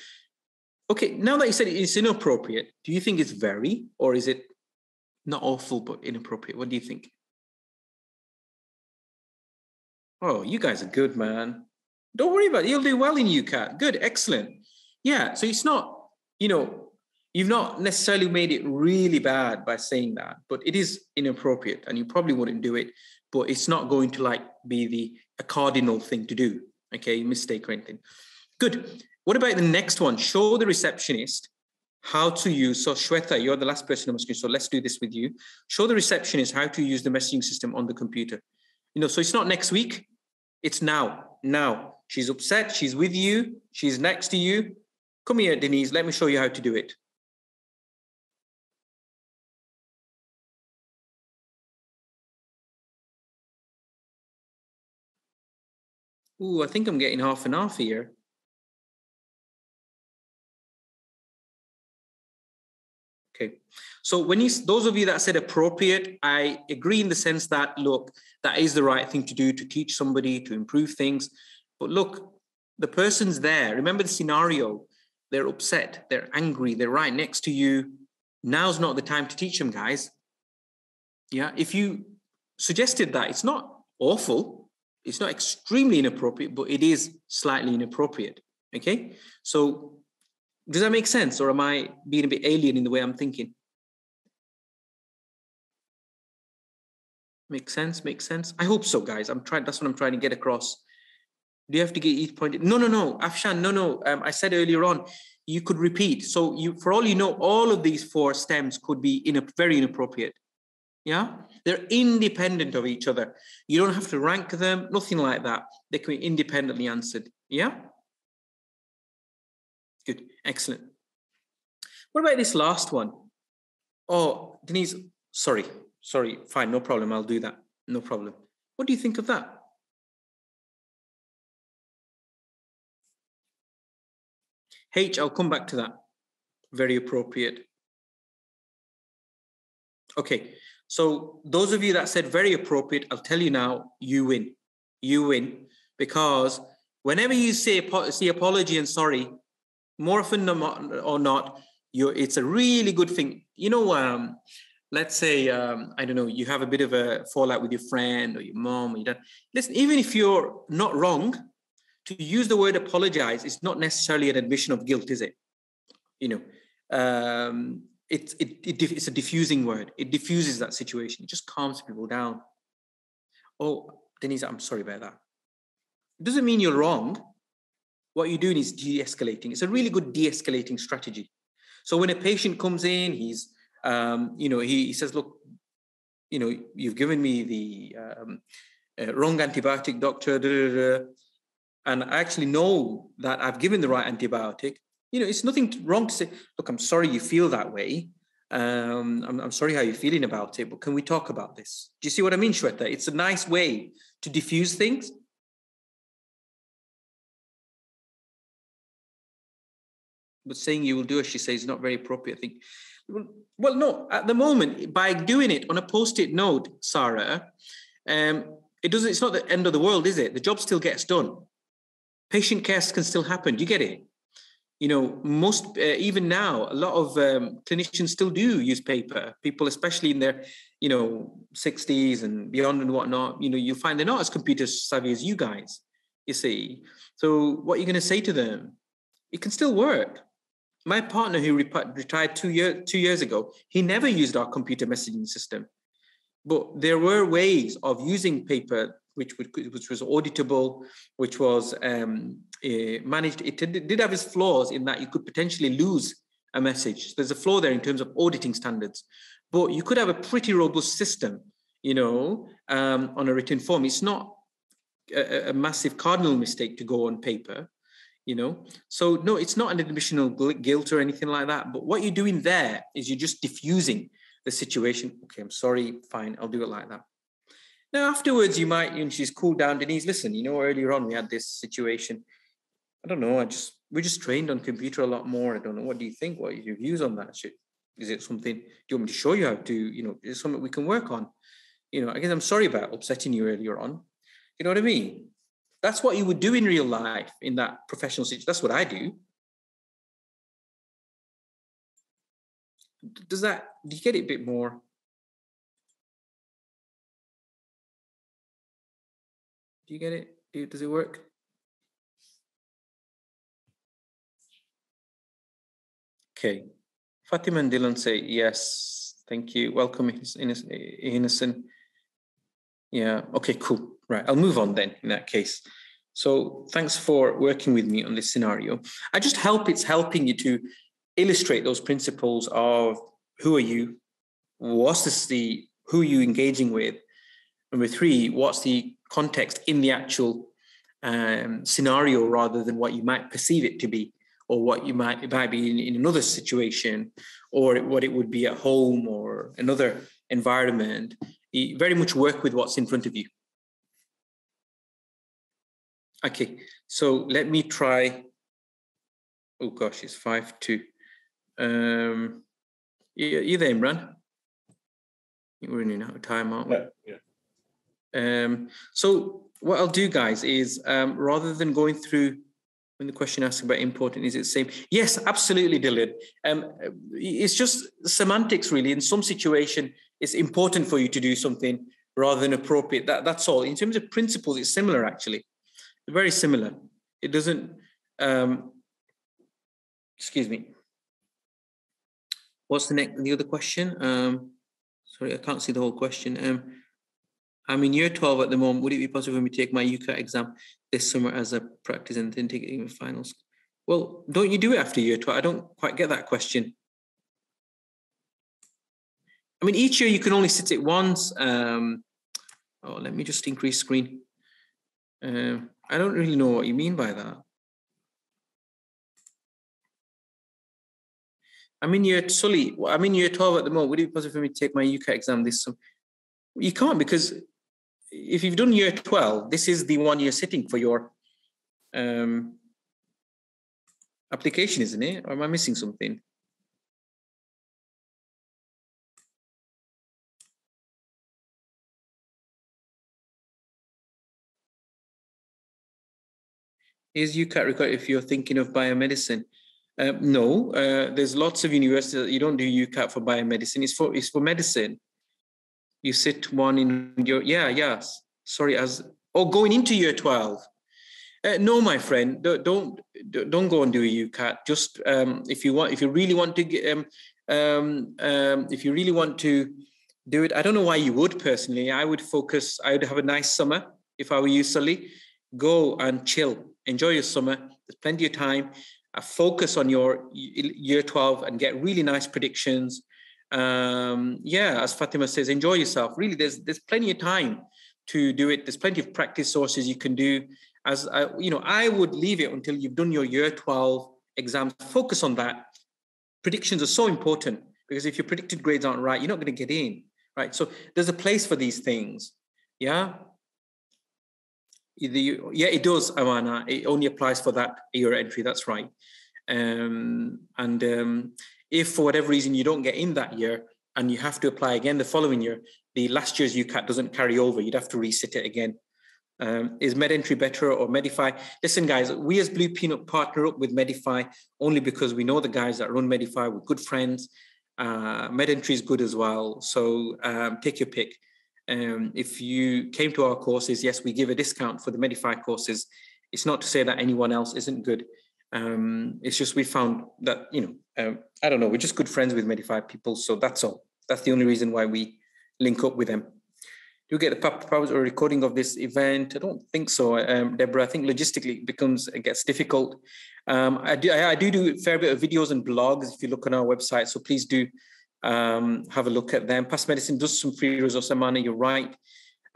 Okay, now that you said it's inappropriate, do you think it's very, or is it not awful but inappropriate? What do you think? Oh, you guys are good, man. Don't worry about it. You'll do well in UCAT. Good, excellent. Yeah. So it's not, you know, you've not necessarily made it really bad by saying that, but it is inappropriate and you probably wouldn't do it, but it's not going to like be the a cardinal thing to do. Okay, mistake or anything. Good. What about the next one? Show the receptionist how to use. So Shweta, you're the last person on my screen. So let's do this with you. Show the receptionist how to use the messaging system on the computer. You know, so it's not next week, it's now. Now. She's upset, she's with you, she's next to you. Come here, Denise, let me show you how to do it. Ooh, I think I'm getting half and half here. Okay. So when you, those of you that said appropriate, I agree in the sense that, look, that is the right thing to do to teach somebody to improve things. But look, the person's there. Remember the scenario. They're upset, they're angry, they're right next to you. Now's not the time to teach them, guys. Yeah. If you suggested that, it's not awful, it's not extremely inappropriate, but it is slightly inappropriate. Okay. So does that make sense? Or am I being a bit alien in the way I'm thinking? Make sense? Make sense? I hope so, guys. I'm trying, that's what I'm trying to get across. Do you have to get each point? No, no, no. Afshan, no, no. Um, I said earlier on, you could repeat. So you, for all you know, all of these four stems could be in a very inappropriate. Yeah, they're independent of each other. You don't have to rank them, nothing like that. They can be independently answered. Yeah. Excellent. What about this last one? Oh, Denise, sorry, sorry, fine, no problem. I'll do that. No problem. What do you think of that? H, I'll come back to that. Very appropriate. Okay, so those of you that said very appropriate, I'll tell you now, you win. You win because whenever you say see apology and sorry, more often or not, it's a really good thing. You know, um, let's say um, I don't know, you have a bit of a fallout with your friend or your mom or your dad. Listen, even if you're not wrong, to use the word apologize is not necessarily an admission of guilt, is it? You know, um, it, it, it, it's a diffusing word. It diffuses that situation. It just calms people down. Oh, Denise, I'm sorry about that. It doesn't mean you're wrong. What you're doing is de-escalating. It's a really good de-escalating strategy. So when a patient comes in, he's, um, you know, he, he says, look, you know, you've given me the um, uh, wrong antibiotic, doctor. Da, da, da and I actually know that I've given the right antibiotic, you know, it's nothing wrong to say, look, I'm sorry you feel that way. Um, I'm, I'm sorry how you're feeling about it, but can we talk about this? Do you see what I mean, Shweta? It's a nice way to diffuse things. But saying you will do as she says is not very appropriate. I think. Well, no, at the moment, by doing it on a post-it note, Sarah, um, it doesn't. It's not the end of the world, is it? The job still gets done patient care can still happen. Do you get it? You know, most uh, even now, a lot of um, clinicians still do use paper. People, especially in their, you know, sixties and beyond and whatnot, you know, you find they're not as computer savvy as you guys. You see, so what are you going to say to them? It can still work. My partner, who retired two years two years ago, he never used our computer messaging system, but there were ways of using paper which, which was auditable, which was um, uh, managed. It did have its flaws in that you could potentially lose a message. There's a flaw there in terms of auditing standards, but you could have a pretty robust system, you know, um, on a written form. It's not a, a, massive cardinal mistake to go on paper, you know. So no, it's not an admission of guilt or anything like that. But what you're doing there is you're just diffusing the situation. Okay, I'm sorry. Fine, I'll do it like that. Now, afterwards, you might, and she's cooled down. Denise, listen, you know, earlier on we had this situation. I don't know. I just we're just trained on computer a lot more. I don't know. What do you think? What are your views on that? Should, is it something? Do you want me to show you how to? You know, is something we can work on? You know, I guess I'm sorry about upsetting you earlier on. You know what I mean? That's what you would do in real life in that professional situation. That's what I do. Does that? Do you get it a bit more? Do you get it? Do, does it work? Okay. Fatima and Dylan say yes. Thank you. Welcome, Innocent. Yeah. Okay, cool. Right. I'll move on then in that case. So thanks for working with me on this scenario. I just hope it's helping you to illustrate those principles of who are you, what's this the who are you engaging with, number three, what's the context in the actual um, scenario rather than what you might perceive it to be, or what you might it might be in, in another situation, or what it would be at home or another environment. Very much work with what's in front of you. Okay, so let me try. Oh gosh, it's five two. Um, you, you there, Imran? We're running out of time, aren't we? Yeah. yeah. Um, so what I'll do, guys, is um, rather than going through when the question asks about important, is it the same? Yes, absolutely, Dylan. Um, it's just semantics, really. In some situation, it's important for you to do something rather than appropriate. That, that's all. In terms of principles, it's similar, actually very similar. It doesn't, um, excuse me. What's the next, the other question? Um, sorry, I can't see the whole question. Um, I'm in year 12 at the moment. Would it be possible for me to take my UCAT exam this summer as a practice and then take it in finals? Well, don't you do it after year 12? I don't quite get that question. I mean, each year you can only sit it once. Um, oh, let me just increase screen. Um, I don't really know what you mean by that. I'm in year Sully. I'm in year 12 at the moment. Would it be possible for me to take my UCAT exam this summer? You can't because if you've done year 12, this is the one you're sitting for your um, application, isn't it? Or am I missing something? Is UCAT required if you're thinking of biomedicine? Uh, no, uh, there's lots of universities that you don't do UCAT for biomedicine. It's for it's for medicine. You sit one in your yeah yes. Sorry, as oh going into year twelve. Uh, no, my friend, don't, don't don't go and do a UCAT. Just um, if you want, if you really want to get, um, um, um, if you really want to do it, I don't know why you would personally. I would focus. I would have a nice summer if I were you, Sully. Go and chill enjoy your summer. There's plenty of time. Uh, focus on your year 12 and get really nice predictions. Um, yeah, as Fatima says, enjoy yourself. Really, there's there's plenty of time to do it. There's plenty of practice sources you can do. As I, you know, I would leave it until you've done your year 12 exams. Focus on that. Predictions are so important because if your predicted grades aren't right, you're not going to get in. Right. So there's a place for these things. Yeah the, yeah, it does, Amana. It only applies for that year entry. That's right. Um, and um, if for whatever reason you don't get in that year and you have to apply again the following year, the last year's UCAT doesn't carry over. You'd have to resit it again. Um, is MedEntry better or Medify? Listen, guys, we as Blue Peanut partner up with Medify only because we know the guys that run Medify. We're good friends. Uh, MedEntry is good as well. So um, take your pick. Um, if you came to our courses, yes, we give a discount for the Medify courses. It's not to say that anyone else isn't good. Um, it's just we found that, you know, um, I don't know, we're just good friends with Medify people. So that's all. That's the only reason why we link up with them. Do you get a or recording of this event? I don't think so, um, Deborah. I think logistically it becomes it gets difficult. Um, I do I do do a fair bit of videos and blogs if you look on our website. So please do um, have a look at them. Passmedicine does some free resource, Amana, you're right.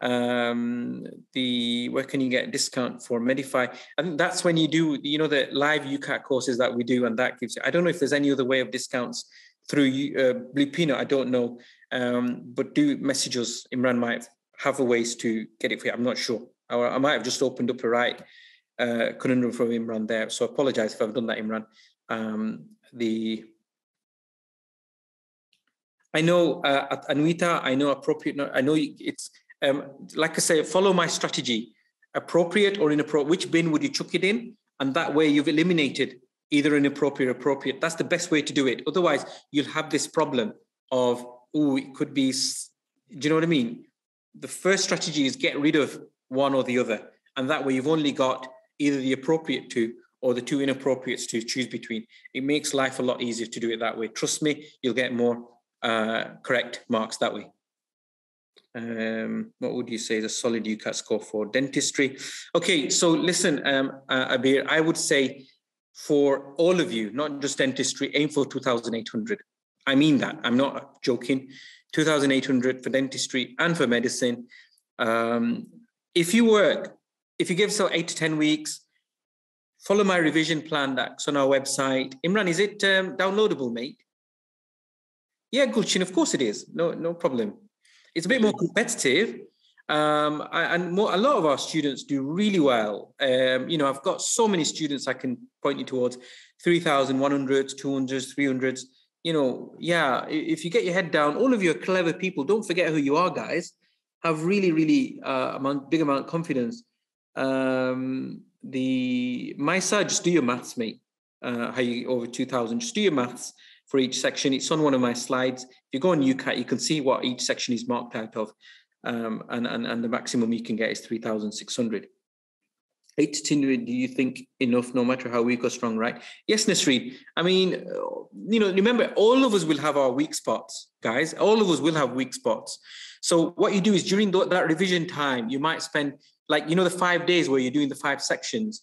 Um, the where can you get a discount for Medify? And that's when you do, you know, the live UCAT courses that we do, and that gives you. I don't know if there's any other way of discounts through uh, Blue. I don't know, um, but do message us. Imran might have a ways to get it for you. I'm not sure. Or I might have just opened up a right uh, conundrum from Imran there. So apologize if I've done that, Imran. Um, the I know uh, at Anvita, I know appropriate. I know it's um, like I say, follow my strategy. Appropriate or inappropriate, which bin would you chuck it in? And that way you've eliminated either inappropriate or appropriate. That's the best way to do it. Otherwise, you'll have this problem of, oh, it could be, do you know what I mean? The first strategy is get rid of one or the other. And that way you've only got either the appropriate two or the two inappropriates to choose between. It makes life a lot easier to do it that way. Trust me, you'll get more uh, correct marks that way. Um, what would you say is a solid UCAT score for dentistry? Okay, so listen, um, uh, Abir, I would say for all of you, not just dentistry, aim for 2,800. I mean that. I'm not joking. 2,800 for dentistry and for medicine. Um, if you work, if you give so eight to 10 weeks, follow my revision plan that's on our website. Imran, is it um, downloadable, mate? Yeah, Gulchin, of course it is. No, no problem. It's a bit more competitive. Um, and more, a lot of our students do really well. Um, you know, I've got so many students I can point you towards 3,100s, 200s, 300s. You know, yeah, if you get your head down, all of you are clever people. Don't forget who you are, guys. Have really, really uh, amount, big amount of confidence. Um, the my side, just do your maths, mate. Uh, how you over 2,000, just do your maths for each section. It's on one of my slides. If you go on UCAT, you can see what each section is marked out of. Um, and, and, and the maximum you can get is 3,600. 8 to 10, do you think enough no matter how weak or strong, right? Yes, Nasreen. I mean, you know, remember, all of us will have our weak spots, guys. All of us will have weak spots. So what you do is during that revision time, you might spend like, you know, the five days where you're doing the five sections.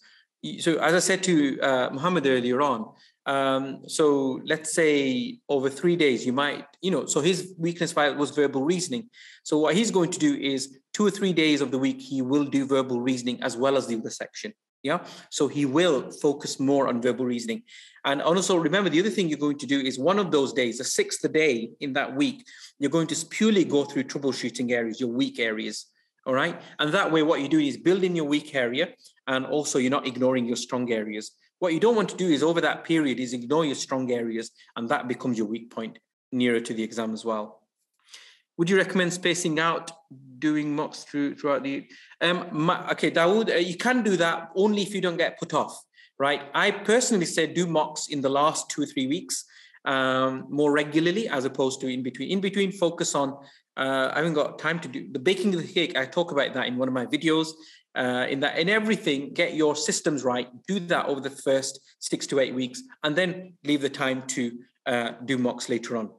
So as I said to uh, Muhammad earlier on, um, so let's say over three days, you might, you know, so his weakness was verbal reasoning. So what he's going to do is two or three days of the week, he will do verbal reasoning as well as the other section. Yeah. So he will focus more on verbal reasoning. And also remember, the other thing you're going to do is one of those days, the sixth day in that week, you're going to purely go through troubleshooting areas, your weak areas. All right. And that way, what you're doing is building your weak area and also you're not ignoring your strong areas. What you don't want to do is over that period is ignore your strong areas and that becomes your weak point nearer to the exam as well. Would you recommend spacing out doing mocks through throughout the um my, okay Dawood, uh, you can do that only if you don't get put off right? I personally said do mocks in the last two or three weeks um, more regularly as opposed to in between. In between focus on uh, I haven't got time to do the baking of the cake I talk about that in one of my videos uh, in that in everything get your systems right do that over the first six to eight weeks and then leave the time to uh, do mocks later on.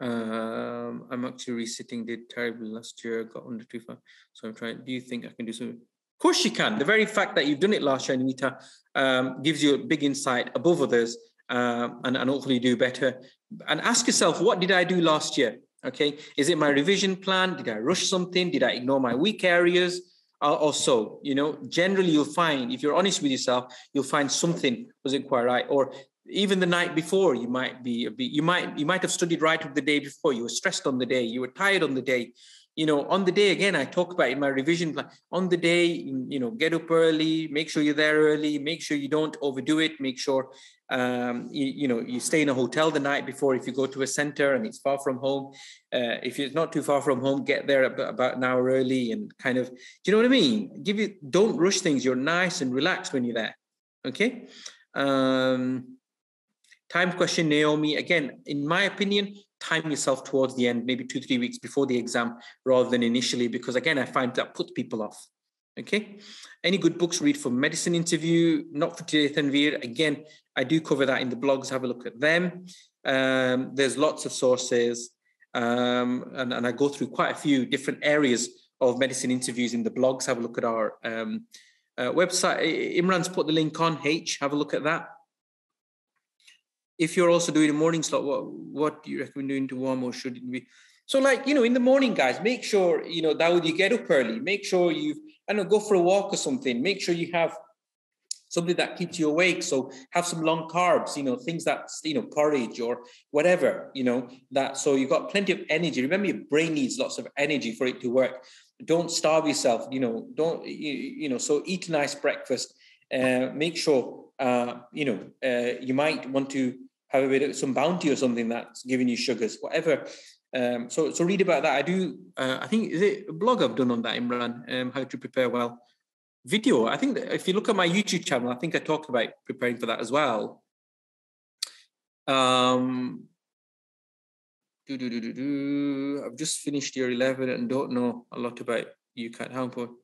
Um, i'm actually resitting did terribly last year got under two five so i'm trying do you think i can do something? Of course you can. The very fact that you've done it last year anita um, gives you a big insight above others um, and, and hopefully do better. And ask yourself what did i do last year Okay, is it my revision plan? Did I rush something? Did I ignore my weak areas? or so, you know, generally you'll find, if you're honest with yourself, you'll find something wasn't quite right. Or even the night before, you might be, you might, you might have studied right of the day before. You were stressed on the day. You were tired on the day. You know, on the day again, I talk about in my revision plan. On the day, you know, get up early, make sure you're there early, make sure you don't overdo it, make sure um, you, you, know you stay in a hotel the night before if you go to a center and it's far from home. Uh, if it's not too far from home get there about an hour early and kind of do you know what i mean? Give you don't rush things. You're nice and relaxed when you're there. Okay? Um, time question naomi. Again in my opinion time yourself towards the end maybe two three weeks before the exam rather than initially because again i find that puts people off okay any good books read for medicine interview not for Tanveer. again I do cover that in the blogs. Have a look at them. Um, there's lots of sources, um, and, and, I go through quite a few different areas of medicine interviews in the blogs. Have a look at our um, uh, website. Imran's put the link on. H. Have a look at that. If you're also doing a morning slot, what what do you recommend doing to warm or should it be? So, like you know, in the morning, guys, make sure you know that would you get up early. Make sure you I don't know go for a walk or something. Make sure you have something that keeps you awake. So have some long carbs, you know, things that, you know, porridge or whatever, you know, that so you've got plenty of energy. Remember, your brain needs lots of energy for it to work. Don't starve yourself, you know, don't, you, you know, so eat a nice breakfast. Uh, make sure, uh, you know, uh, you might want to have a bit of some bounty or something that's giving you sugars, whatever. Um, so, so read about that. I do. Uh, I think is it a blog I've done on that, Imran, um, how to prepare well video. I think if you look at my YouTube channel, I think I talked about preparing for that as well. Um, do, do, do, do, do. I've just finished year 11 and don't know a lot about UCAT, important?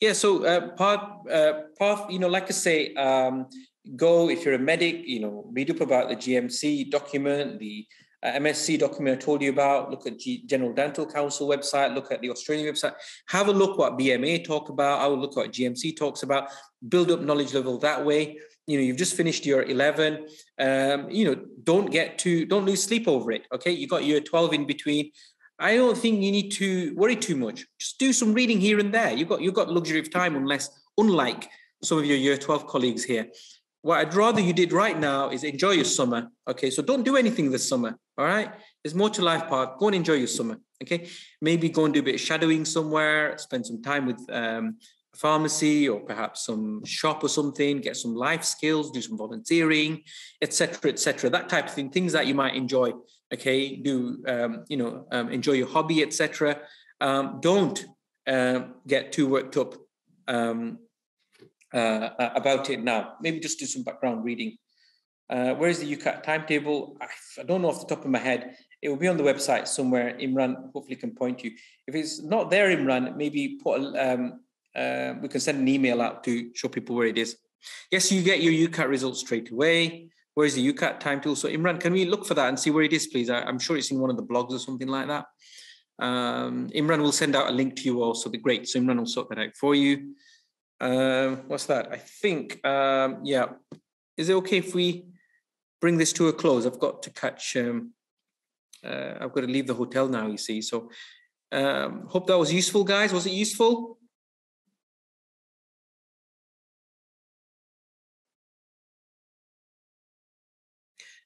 Yeah, so uh, path, uh, path, you know, like I say, um, go if you're a medic, you know, read up about the GMC document, the uh, MSC document I told you about. Look at G- General Dental Council website. Look at the Australian website. Have a look what BMA talk about. I will look at what GMC talks about. Build up knowledge level that way. You know, you've just finished your 11. Um, you know, don't get too, don't lose sleep over it. Okay, you got your 12 in between. I don't think you need to worry too much. Just do some reading here and there. You've got you've got luxury of time, unless unlike some of your year 12 colleagues here. What I'd rather you did right now is enjoy your summer. Okay, so don't do anything this summer. All right, there's more to life, Park. Go and enjoy your summer. Okay, maybe go and do a bit of shadowing somewhere. Spend some time with um, a pharmacy or perhaps some shop or something. Get some life skills. Do some volunteering, etc., etc. That type of thing. Things that you might enjoy okay do um, you know um, enjoy your hobby etc um, don't uh, get too worked up um, uh, about it now maybe just do some background reading uh, where is the UCAT timetable I, don't know off the top of my head it will be on the website somewhere Imran hopefully can point you if it's not there Imran maybe put a, um, uh, we can send an email out to show people where it is yes you get your UCAT results straight away where's the UCAT time tool? So Imran, can we look for that and see where it is, please? I, am sure it's in one of the blogs or something like that. Um, Imran will send out a link to you also. Be great. So Imran will sort that out for you. Um, what's that? I think, um, yeah. Is it okay if we bring this to a close? I've got to catch, um, uh, I've got to leave the hotel now, you see. So um, hope that was useful, guys. Was it useful?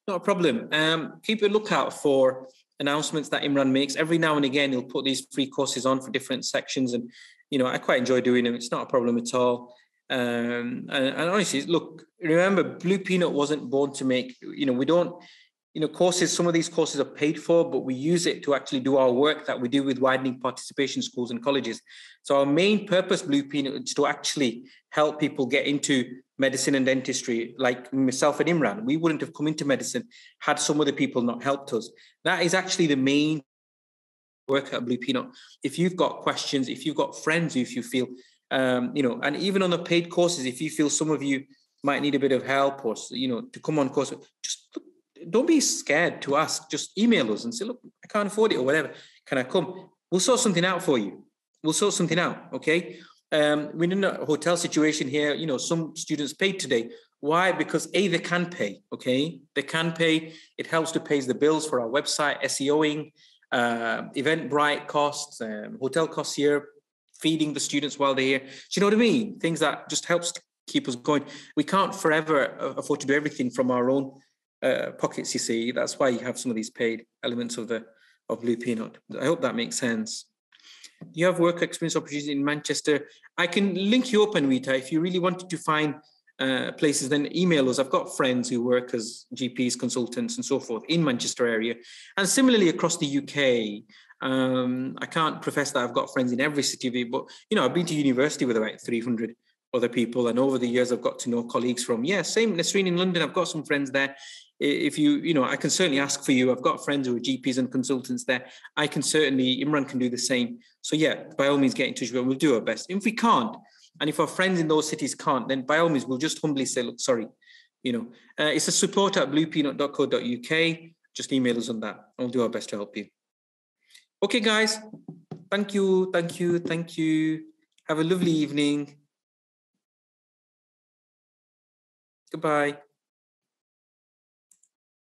Not a problem. Um, keep a lookout for announcements that Imran makes. Every now and again, he'll put these free courses on for different sections. And, you know, I quite enjoy doing them. It's not a problem at all. Um, and, and honestly, look, remember, Blue Peanut wasn't born to make, you know, we don't, you know, courses, some of these courses are paid for, but we use it to actually do our work that we do with widening participation schools and colleges. So our main purpose, Blue Peanut, is to actually help people get into medicine and dentistry, like myself and Imran. We wouldn't have come into medicine had some other people not helped us. That is actually the main work at Blue Peanut. If you've got questions, if you've got friends, if you feel, um, you know, and even on the paid courses, if you feel some of you might need a bit of help or, you know, to come on course, just don't be scared to ask. Just email us and say, look, I can't afford it or whatever. Can I come? We'll sort something out for you. We'll sort something out. Okay. Um, we're in a hotel situation here. You know, some students paid today. Why? Because A, they can pay, okay? They can pay. It helps to pay the bills for our website, SEOing, uh, Eventbrite costs, um, hotel costs here, feeding the students while they're here. Do you know what I mean? Things that just helps keep us going. We can't forever afford to do everything from our own uh, pockets, you see. That's why you have some of these paid elements of the of Blue Peanut. I hope that makes sense you have work experience opportunities in Manchester? I can link you up, Anvita, if you really wanted to find uh, places, then email us. I've got friends who work as GPs, consultants, and so forth in Manchester area, and similarly across the UK. Um, I can't profess that I've got friends in every city, but you know, I've been to university with about 300 other people, and over the years, I've got to know colleagues from yeah, same Nasreen in London. I've got some friends there if you you know i can certainly ask for you i've got friends who are gps and consultants there i can certainly imran can do the same so yeah by all means get in touch with we'll do our best if we can't and if our friends in those cities can't then by all means we'll just humbly say look sorry you know. Uh, it's a support at bluepeanut.co.uk just email us on that. I'll do our best to help you. Okay guys. Thank you thank you thank you. Have a lovely evening. Goodbye